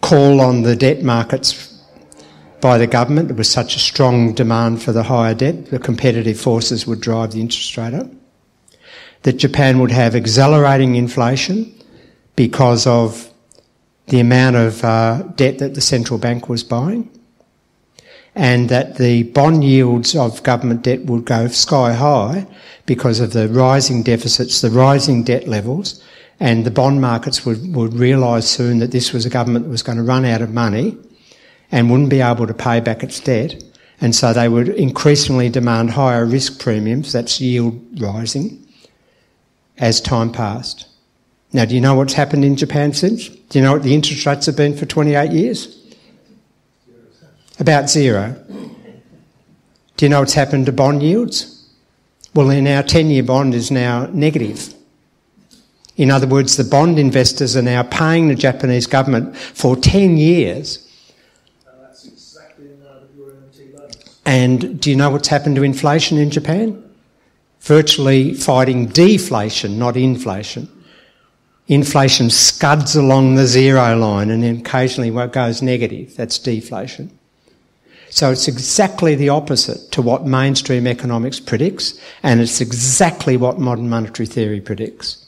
call on the debt markets by the government. There was such a strong demand for the higher debt, the competitive forces would drive the interest rate up. That Japan would have accelerating inflation because of the amount of uh, debt that the central bank was buying, and that the bond yields of government debt would go sky high because of the rising deficits, the rising debt levels, and the bond markets would, would realise soon that this was a government that was going to run out of money and wouldn't be able to pay back its debt. And so they would increasingly demand higher risk premiums, that's yield rising, as time passed. Now, do you know what's happened in Japan since? Do you know what the interest rates have been for 28 years? About zero. Do you know what's happened to bond yields? Well, then our 10 year bond is now negative. In other words, the bond investors are now paying the Japanese government for 10 years. And do you know what's happened to inflation in Japan? Virtually fighting deflation, not inflation. Inflation scuds along the zero line and then occasionally goes negative. That's deflation. So it's exactly the opposite to what mainstream economics predicts, and it's exactly what modern monetary theory predicts.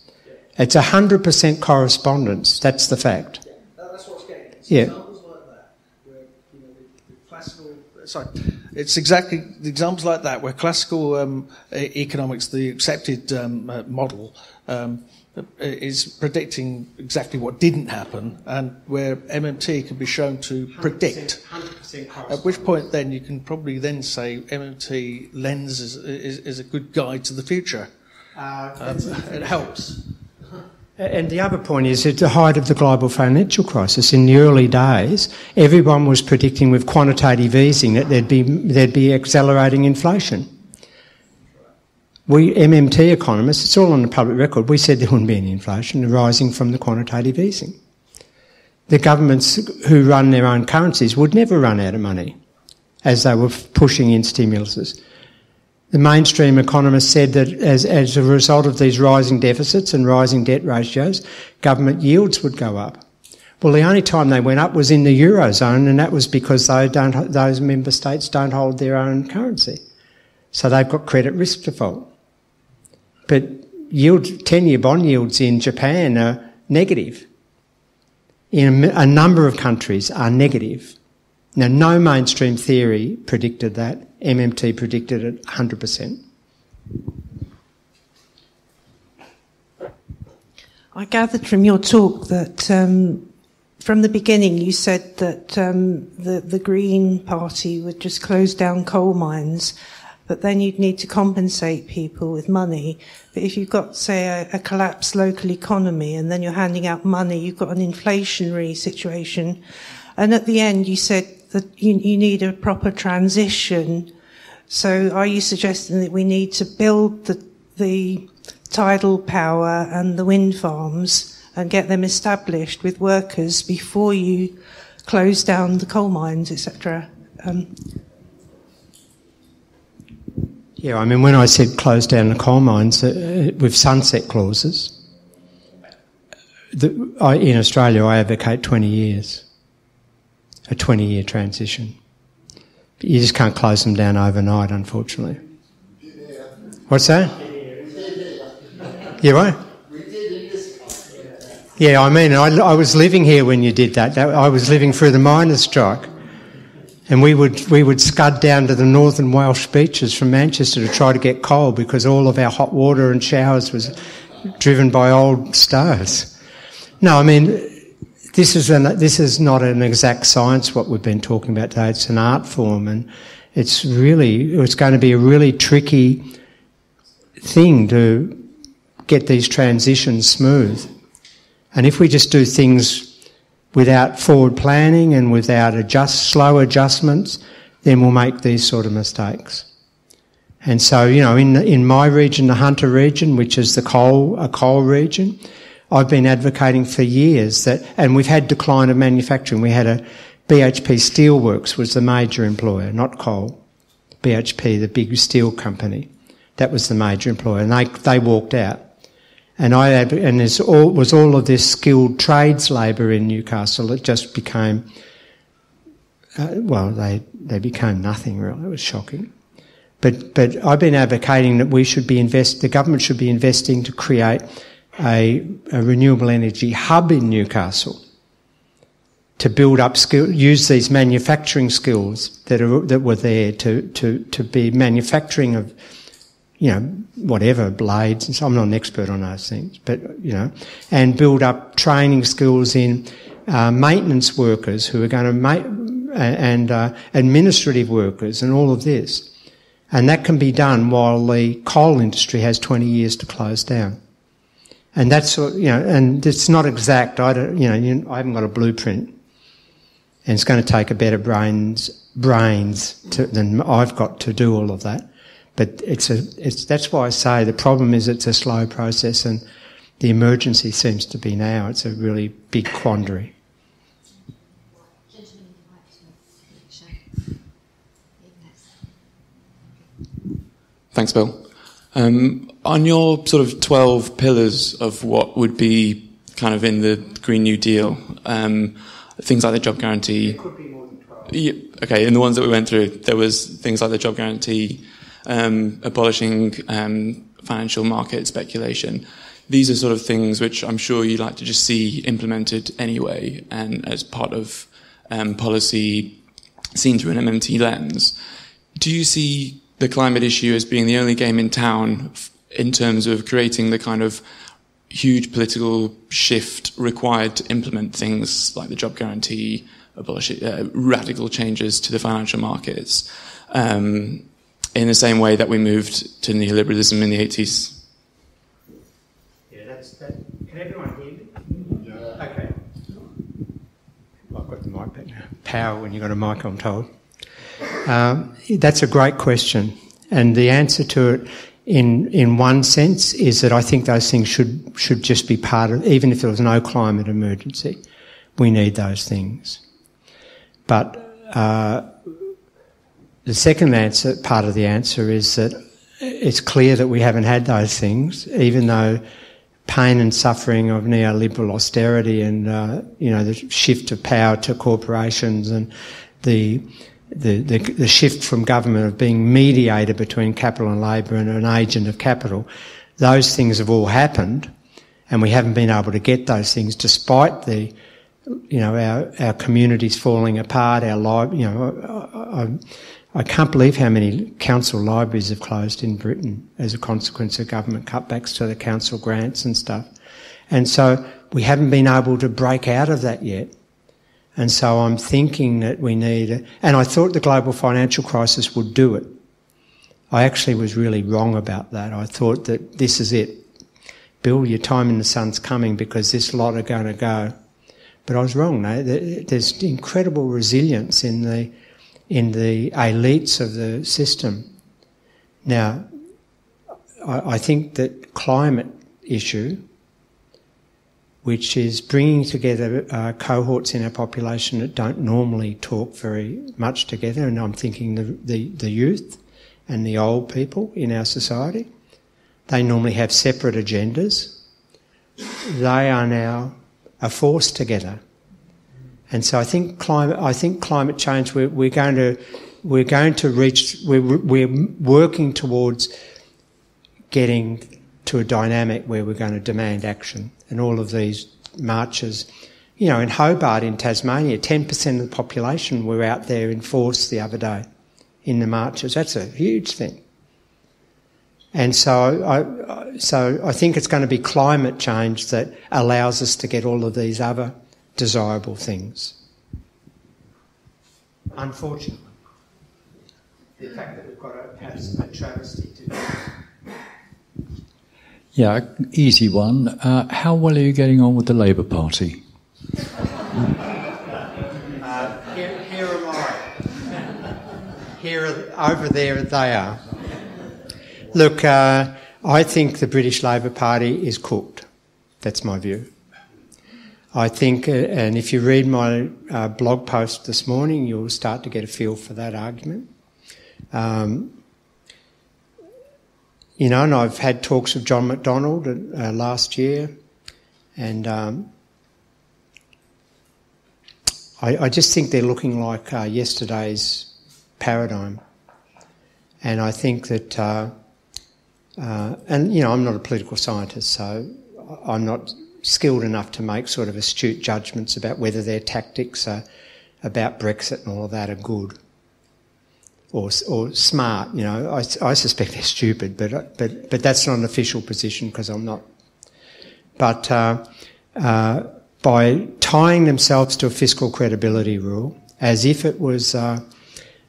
It's 100% correspondence. That's the fact. Yeah, that's what's getting. It's Yeah. Examples like that, where you know, the, the Sorry, it's exactly the examples like that where classical um, economics, the accepted um, uh, model, um, is predicting exactly what didn't happen, and where MMT can be shown to predict. 100% At which point, then you can probably then say MMT lens is, is, is a good guide to the future. Um, it helps. And the other point is at the height of the global financial crisis, in the early days, everyone was predicting with quantitative easing that there'd be, there'd be accelerating inflation. We, MMT economists, it's all on the public record, we said there wouldn't be any inflation arising from the quantitative easing. The governments who run their own currencies would never run out of money as they were pushing in stimuluses. The mainstream economists said that as, as a result of these rising deficits and rising debt ratios, government yields would go up. Well, the only time they went up was in the Eurozone, and that was because they don't, those member states don't hold their own currency. So they've got credit risk default. But yield, 10 year bond yields in Japan are negative. In a, a number of countries are negative. Now, no mainstream theory predicted that. MMT predicted it 100%. I gathered from your talk that um, from the beginning you said that um, the, the Green Party would just close down coal mines, but then you'd need to compensate people with money. But if you've got, say, a, a collapsed local economy and then you're handing out money, you've got an inflationary situation. And at the end you said that you, you need a proper transition. So are you suggesting that we need to build the, the tidal power and the wind farms and get them established with workers before you close down the coal mines, etc. Um, Yeah, I mean, when I said close down the coal mines uh, with sunset clauses, the, I, in Australia I advocate 20 years, a 20 year transition. But you just can't close them down overnight, unfortunately. What's that? Yeah, what? Yeah, I mean, I, I was living here when you did that. that. I was living through the miners' strike. And we would, we would scud down to the northern Welsh beaches from Manchester to try to get coal because all of our hot water and showers was driven by old stars. No, I mean, this is, an, this is not an exact science what we've been talking about today. It's an art form and it's really, it's going to be a really tricky thing to get these transitions smooth. And if we just do things without forward planning and without adjust, slow adjustments, then we'll make these sort of mistakes. And so, you know, in, in my region, the Hunter region, which is the coal, a coal region, I've been advocating for years that, and we've had decline of manufacturing. We had a BHP Steelworks was the major employer, not coal. BHP, the big steel company, that was the major employer, and they they walked out. And I and there's all was all of this skilled trades labour in Newcastle. It just became uh, well, they, they became nothing really. It was shocking. But, but I've been advocating that we should be invest, the government should be investing to create a, a renewable energy hub in Newcastle to build up skill, use these manufacturing skills that are, that were there to, to, to be manufacturing of, you know, whatever, blades. And so I'm not an expert on those things, but, you know, and build up training skills in uh, maintenance workers who are going to make, and uh, administrative workers and all of this. And that can be done while the coal industry has 20 years to close down. And that's, you know, and it's not exact. I don't, you know, I haven't got a blueprint. And it's going to take a better brains, brains to, than I've got to do all of that. But it's a, it's, that's why I say the problem is it's a slow process and the emergency seems to be now. It's a really big quandary. Thanks, Bill. Um, on your sort of 12 pillars of what would be kind of in the Green New Deal, um, things like the job guarantee. could be more than 12. Yeah, okay, in the ones that we went through, there was things like the job guarantee, um, abolishing um, financial market speculation. These are sort of things which I'm sure you'd like to just see implemented anyway, and as part of um, policy seen through an MMT lens. Do you see the climate issue as being the only game in town in terms of creating the kind of huge political shift required to implement things like the job guarantee, abolish it, uh, radical changes to the financial markets, um, in the same way that we moved to neoliberalism in the 80s. Yeah, that's that. Can everyone hear me? Yeah. Okay. I've got the mic back now. Power when you've got a mic, I'm told. Um, that's a great question. And the answer to it, in, in one sense, is that I think those things should, should just be part of, even if there was no climate emergency, we need those things. But uh, the second answer, part of the answer, is that it's clear that we haven't had those things, even though pain and suffering of neoliberal austerity and uh, you know the shift of power to corporations and the the, the, the shift from government of being mediator between capital and labour and an agent of capital, those things have all happened, and we haven't been able to get those things despite the, you know, our, our communities falling apart, our life, you know, I, I, I can't believe how many council libraries have closed in Britain as a consequence of government cutbacks to the council grants and stuff. And so we haven't been able to break out of that yet. And so I'm thinking that we need, a, and I thought the global financial crisis would do it. I actually was really wrong about that. I thought that this is it. Bill, your time in the sun's coming because this lot are going to go. But I was wrong. There's incredible resilience in the, in the elites of the system. Now, I think that climate issue which is bringing together uh, cohorts in our population that don't normally talk very much together. And I'm thinking the, the, the, youth and the old people in our society. They normally have separate agendas. They are now a force together. And so I think climate, I think climate change, we're, we're going to, we're going to reach, we're, we're working towards getting to a dynamic where we're going to demand action and all of these marches. You know, in Hobart in Tasmania, 10% of the population were out there in force the other day in the marches. That's a huge thing. And so I, so I think it's going to be climate change that allows us to get all of these other desirable things. Unfortunately. The fact that we've got to have a travesty to do. Yeah, easy one. Uh, how well are you getting on with the Labour Party? Uh, here, here am I. Here, over there, they are. Look, uh, I think the British Labour Party is cooked. That's my view. I think, uh, and if you read my uh, blog post this morning, you'll start to get a feel for that argument. Um, you know, and I've had talks with John McDonnell uh, last year, and um, I, I just think they're looking like uh, yesterday's paradigm. And I think that, uh, uh, and you know, I'm not a political scientist, so I'm not skilled enough to make sort of astute judgments about whether their tactics are, about Brexit and all of that are good or, or smart. You know, I, I suspect they're stupid, but, but, but that's not an official position because I'm not. But uh, uh, by tying themselves to a fiscal credibility rule, as if it was a,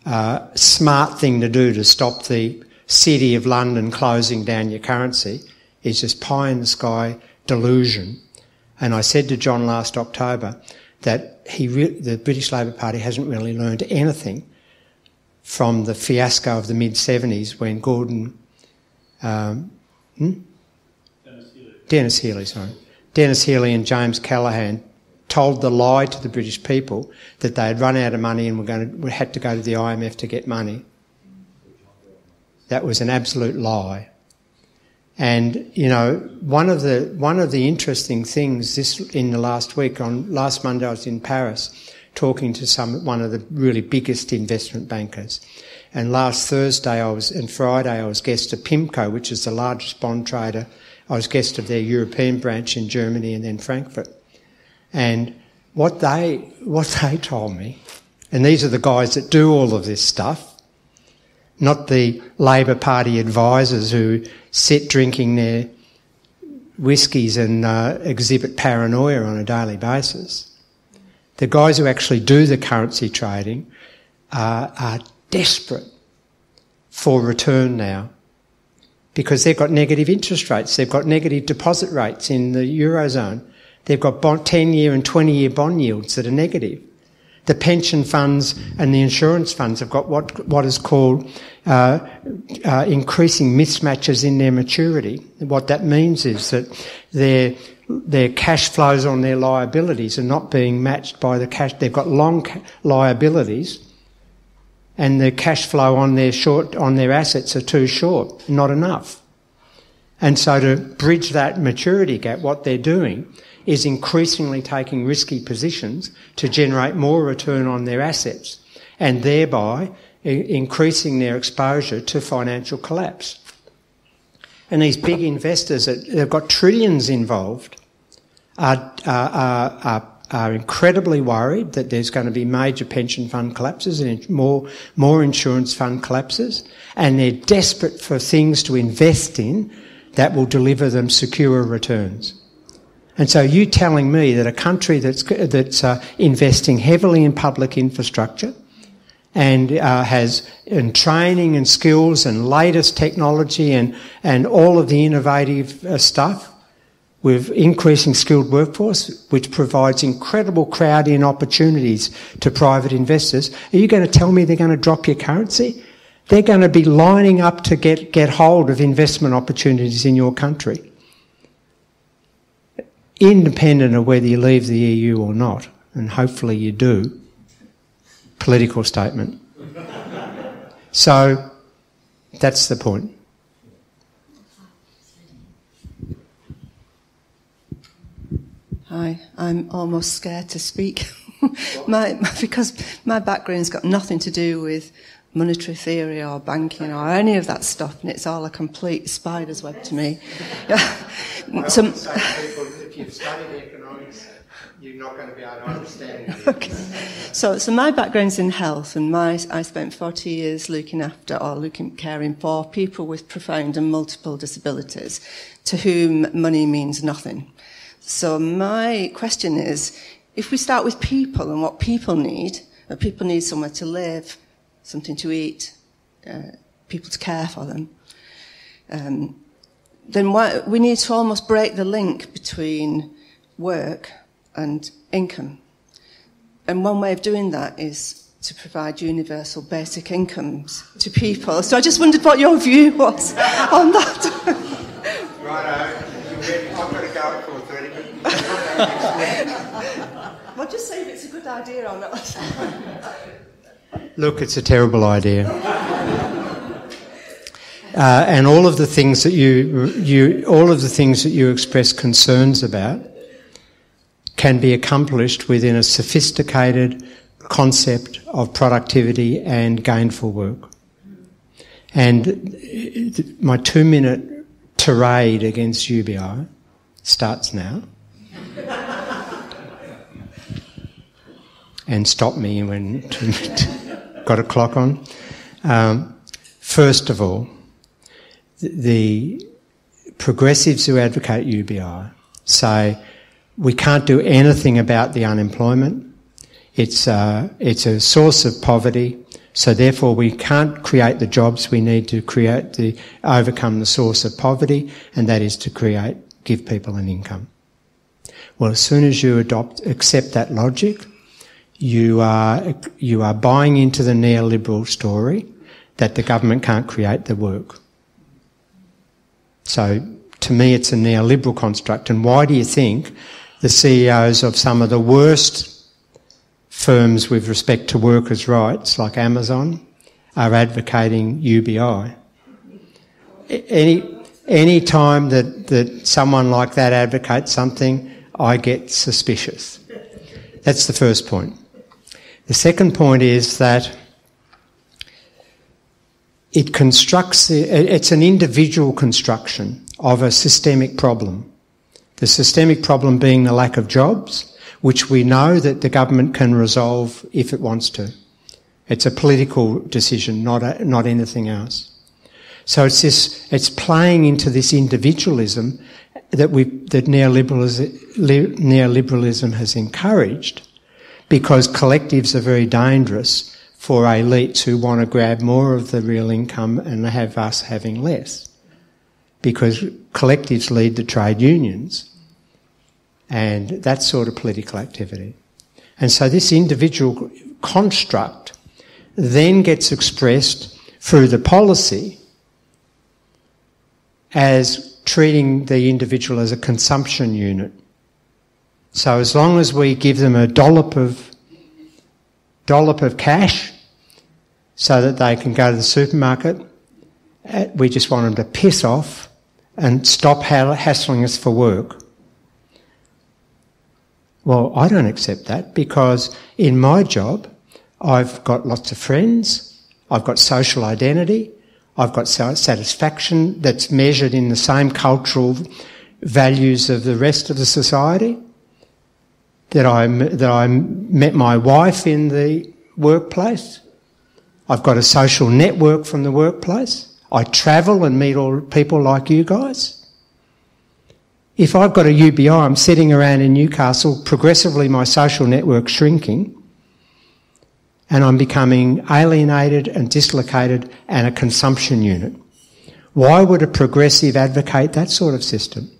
a smart thing to do to stop the city of London closing down your currency, is just pie in the sky delusion. And I said to John last October that he re- the British Labour Party hasn't really learned anything from the fiasco of the mid 70s when Gordon. Um, hmm? Denis Healey. Denis Healey, sorry. Denis Healey and James Callaghan told the lie to the British people that they had run out of money and were going to, had to go to the IMF to get money. That was an absolute lie. And you know, one of the one of the interesting things this in the last week on last Monday I was in Paris talking to some one of the really biggest investment bankers. And last Thursday I was and Friday I was guest of PIMCO, which is the largest bond trader. I was guest of their European branch in Germany and then Frankfurt. And what they what [LAUGHS] they told me, and these are the guys that do all of this stuff, not the Labour Party advisors who sit drinking their whiskies and uh, exhibit paranoia on a daily basis. The guys who actually do the currency trading uh, are desperate for return now because they've got negative interest rates, they've got negative deposit rates in the Eurozone, they've got 10 year and 20 year bond yields that are negative. The pension funds and the insurance funds have got what, what is called uh, uh, increasing mismatches in their maturity. What that means is that their their cash flows on their liabilities are not being matched by the cash. They've got long liabilities, and the cash flow on their short on their assets are too short, not enough. And so to bridge that maturity gap, what they're doing is increasingly taking risky positions to generate more return on their assets and thereby increasing their exposure to financial collapse. And these big investors that have got trillions involved are, are, are, are incredibly worried that there's going to be major pension fund collapses and more, more insurance fund collapses, and they're desperate for things to invest in that will deliver them secure returns. And so you telling me that a country that's, that's uh, investing heavily in public infrastructure and uh, has in training and skills and latest technology and, and all of the innovative uh, stuff with increasing skilled workforce, which provides incredible crowd-in opportunities to private investors. Are you going to tell me they're going to drop your currency? They're going to be lining up to get, get hold of investment opportunities in your country independent of whether you leave the EU or not, and hopefully you do, political statement. [LAUGHS] so that's the point. Hi, I'm almost scared to speak. [LAUGHS] my, because my background's got nothing to do with monetary theory or banking or any of that stuff, and it's all a complete spider's web to me. [LAUGHS] so, if you've studied economics, you're not going to be able to understand it. [LAUGHS] okay. So, so my background's in health, and my I spent 40 years looking after or looking caring for people with profound and multiple disabilities, to whom money means nothing. So my question is, if we start with people and what people need, people need somewhere to live, something to eat, uh, people to care for them. Um, then why, we need to almost break the link between work and income. And one way of doing that is to provide universal basic incomes to people. So I just wondered what your view was [LAUGHS] on that. right, I've got to go at 4.30. [LAUGHS] well, just say if it's a good idea or not. Look, it's a terrible idea. Uh, and all of the things that you, you, all of the things that you express concerns about can be accomplished within a sophisticated concept of productivity and gainful work. And my two minute tirade against UBI starts now. And stop me when [LAUGHS] got a clock on. Um, first of all, the progressives who advocate UBI say we can't do anything about the unemployment. It's, uh, it's a source of poverty. So therefore we can't create the jobs we need to create the, overcome the source of poverty, and that is to create, give people an income. Well, as soon as you adopt, accept that logic, you are, you are buying into the neoliberal story that the government can't create the work. So to me, it's a neoliberal construct. And why do you think the CEOs of some of the worst firms with respect to workers' rights, like Amazon, are advocating UBI? Any, any time that, that someone like that advocates something, I get suspicious. That's the first point. The second point is that it constructs, it's an individual construction of a systemic problem. The systemic problem being the lack of jobs, which we know that the government can resolve if it wants to. It's a political decision, not, a, not anything else. So it's this, it's playing into this individualism that we, that neoliberalism, neoliberalism has encouraged because collectives are very dangerous for elites who want to grab more of the real income and have us having less. Because collectives lead to trade unions and that sort of political activity. And so this individual construct then gets expressed through the policy as treating the individual as a consumption unit. So as long as we give them a dollop of dollop of cash so that they can go to the supermarket. Uh, we just want them to piss off and stop hassling us for work. Well, I don't accept that because in my job, I've got lots of friends, I've got social identity, I've got satisfaction that's measured in the same cultural values of the rest of the society. That I, that I met my wife in the workplace. I've got a social network from the workplace. I travel and meet all people like you guys. If I've got a UBI, I'm sitting around in Newcastle, progressively my social network shrinking, and I'm becoming alienated and dislocated and a consumption unit. Why would a progressive advocate that sort of system?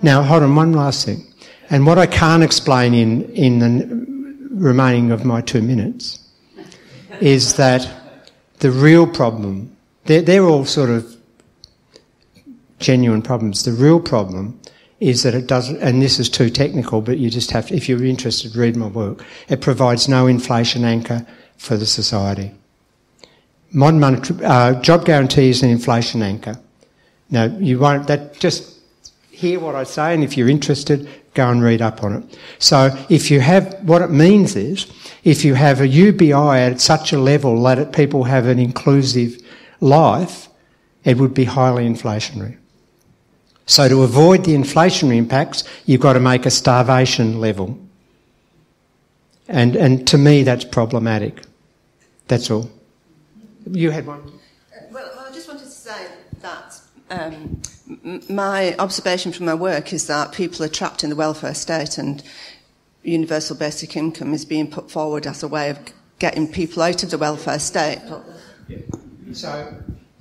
Now, hold on, one last thing. And what I can't explain in, in the remaining of my two minutes is that the real problem, they're, they're all sort of genuine problems. The real problem is that it doesn't, and this is too technical, but you just have to, if you're interested, read my work. It provides no inflation anchor for the society. Modern monetary, uh, job guarantee is an inflation anchor. Now, you won't, that, just hear what I say, and if you're interested, go and read up on it. So if you have, what it means is, if you have a UBI at such a level that people have an inclusive life, it would be highly inflationary. So to avoid the inflationary impacts, you've got to make a starvation level. And, and to me, that's problematic. That's all. You had one. Well, I just wanted to say that um, my observation from my work is that people are trapped in the welfare state and universal basic income is being put forward as a way of getting people out of the welfare state. So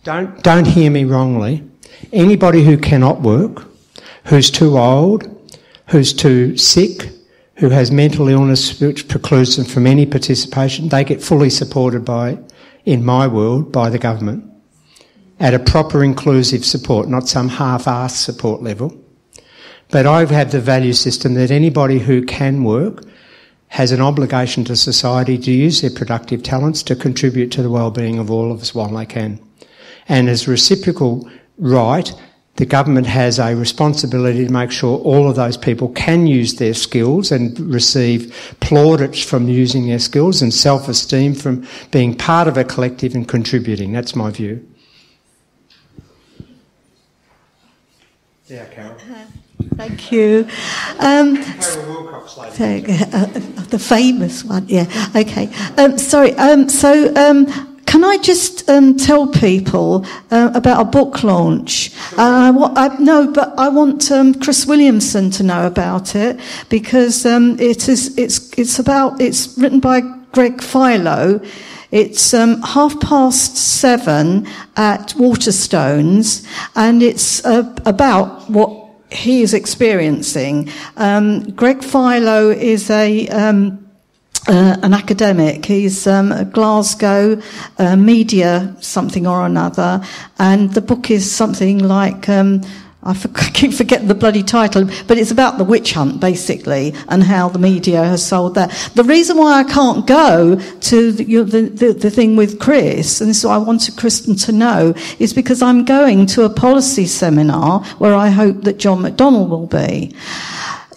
don't, don't hear me wrongly. Anybody who cannot work, who's too old, who's too sick, who has mental illness which precludes them from any participation, they get fully supported by, in my world, by the government at a proper inclusive support, not some half-assed support level. But I have the value system that anybody who can work has an obligation to society to use their productive talents to contribute to the well-being of all of us while they can. And as reciprocal right, the government has a responsibility to make sure all of those people can use their skills and receive plaudits from using their skills and self-esteem from being part of a collective and contributing. That's my view. Yeah, Carol. Thank you. Um, Carol Wilcox, so, uh, the famous one, yeah. Okay. Um, sorry. Um, so, um, can I just um, tell people uh, about a book launch? Uh, what, I, no, but I want um, Chris Williamson to know about it because um, it is. It's it's about. It's written by Greg Philo. It's um, half past seven at Waterstones, and it's uh, about what he is experiencing. Um, Greg Philo is a um, uh, an academic. He's um, a Glasgow uh, media something or another, and the book is something like. I, [LAUGHS] keep forgetting the bloody title, but it's about the witch hunt, basically, and how the media has sold that. The reason why I can't go to the, the, the, the thing with Chris, and this is what I wanted Kristen to know, is because I'm going to a policy seminar where I hope that John McDonnell will be.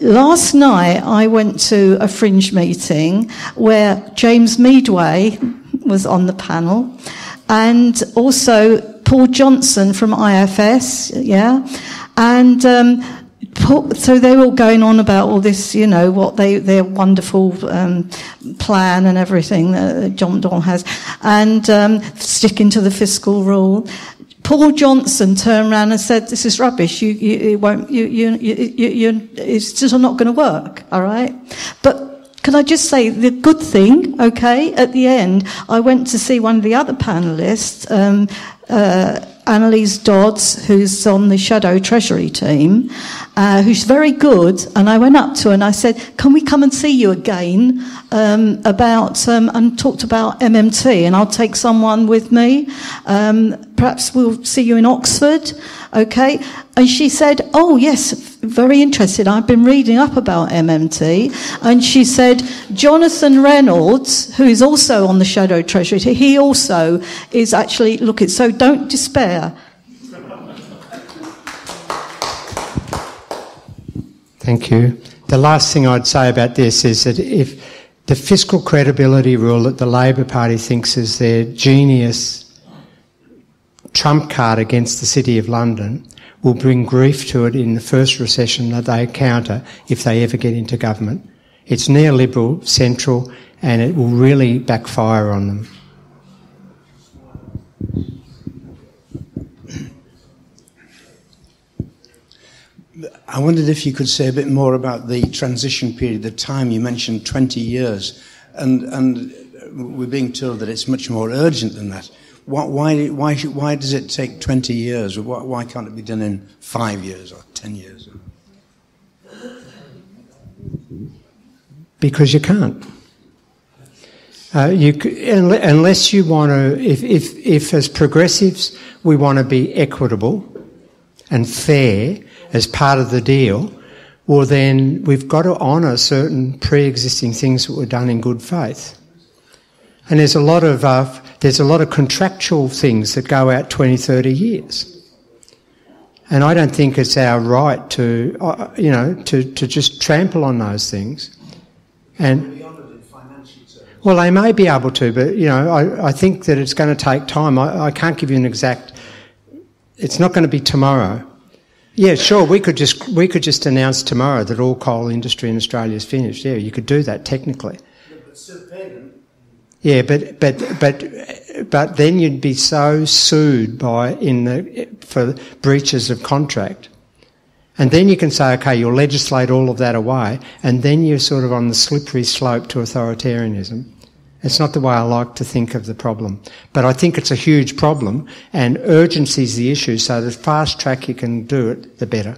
Last night, I went to a fringe meeting where James Meadway was on the panel, and also Paul Johnson from IFS, yeah, and um, so they were all going on about all this, you know, what they their wonderful um, plan and everything that John Don has, and um, sticking to the fiscal rule. Paul Johnson turned around and said, "This is rubbish. You, you, it won't. You, you, you, you, it's just not going to work. All right." But can I just say the good thing? Okay, at the end, I went to see one of the other panelists, um, uh, Anneliese Dodds, who's on the Shadow Treasury team, uh, who's very good. And I went up to her and I said, "Can we come and see you again um, about um, and talked about MMT? And I'll take someone with me. Um, perhaps we'll see you in Oxford." Okay. And she said, "Oh yes, very interested. I've been reading up about MMT." And she said, "Jonathan Reynolds, who is also on the Shadow Treasury, he also is actually looking. So don't despair." Thank you. The last thing I'd say about this is that if the fiscal credibility rule that the Labour Party thinks is their genius trump card against the City of London will bring grief to it in the first recession that they encounter if they ever get into government. It's neoliberal, central, and it will really backfire on them. I wondered if you could say a bit more about the transition period, the time you mentioned 20 years, and, and we're being told that it's much more urgent than that. Why, why, why, why does it take 20 years? Why, why can't it be done in five years or 10 years? Because you can't. Uh, you, unless you want to, if, if, if as progressives we want to be equitable and fair as part of the deal, well then we've got to honour certain pre-existing things that were done in good faith. And there's a lot of uh, there's a lot of contractual things that go out 20, 30 years. And I don't think it's our right to, uh, you know, to, to just trample on those things. And well, they may be able to, but you know, I, I think that it's going to take time. I, I can't give you an exact. It's not going to be tomorrow. Yeah, sure. We could just we could just announce tomorrow that all coal industry in Australia is finished. Yeah, you could do that technically. Yeah, but but but but then you'd be so sued by in the for breaches of contract, and then you can say, okay, you'll legislate all of that away, and then you're sort of on the slippery slope to authoritarianism. It's not the way I like to think of the problem, but I think it's a huge problem, and urgency is the issue. So the fast track you can do it, the better.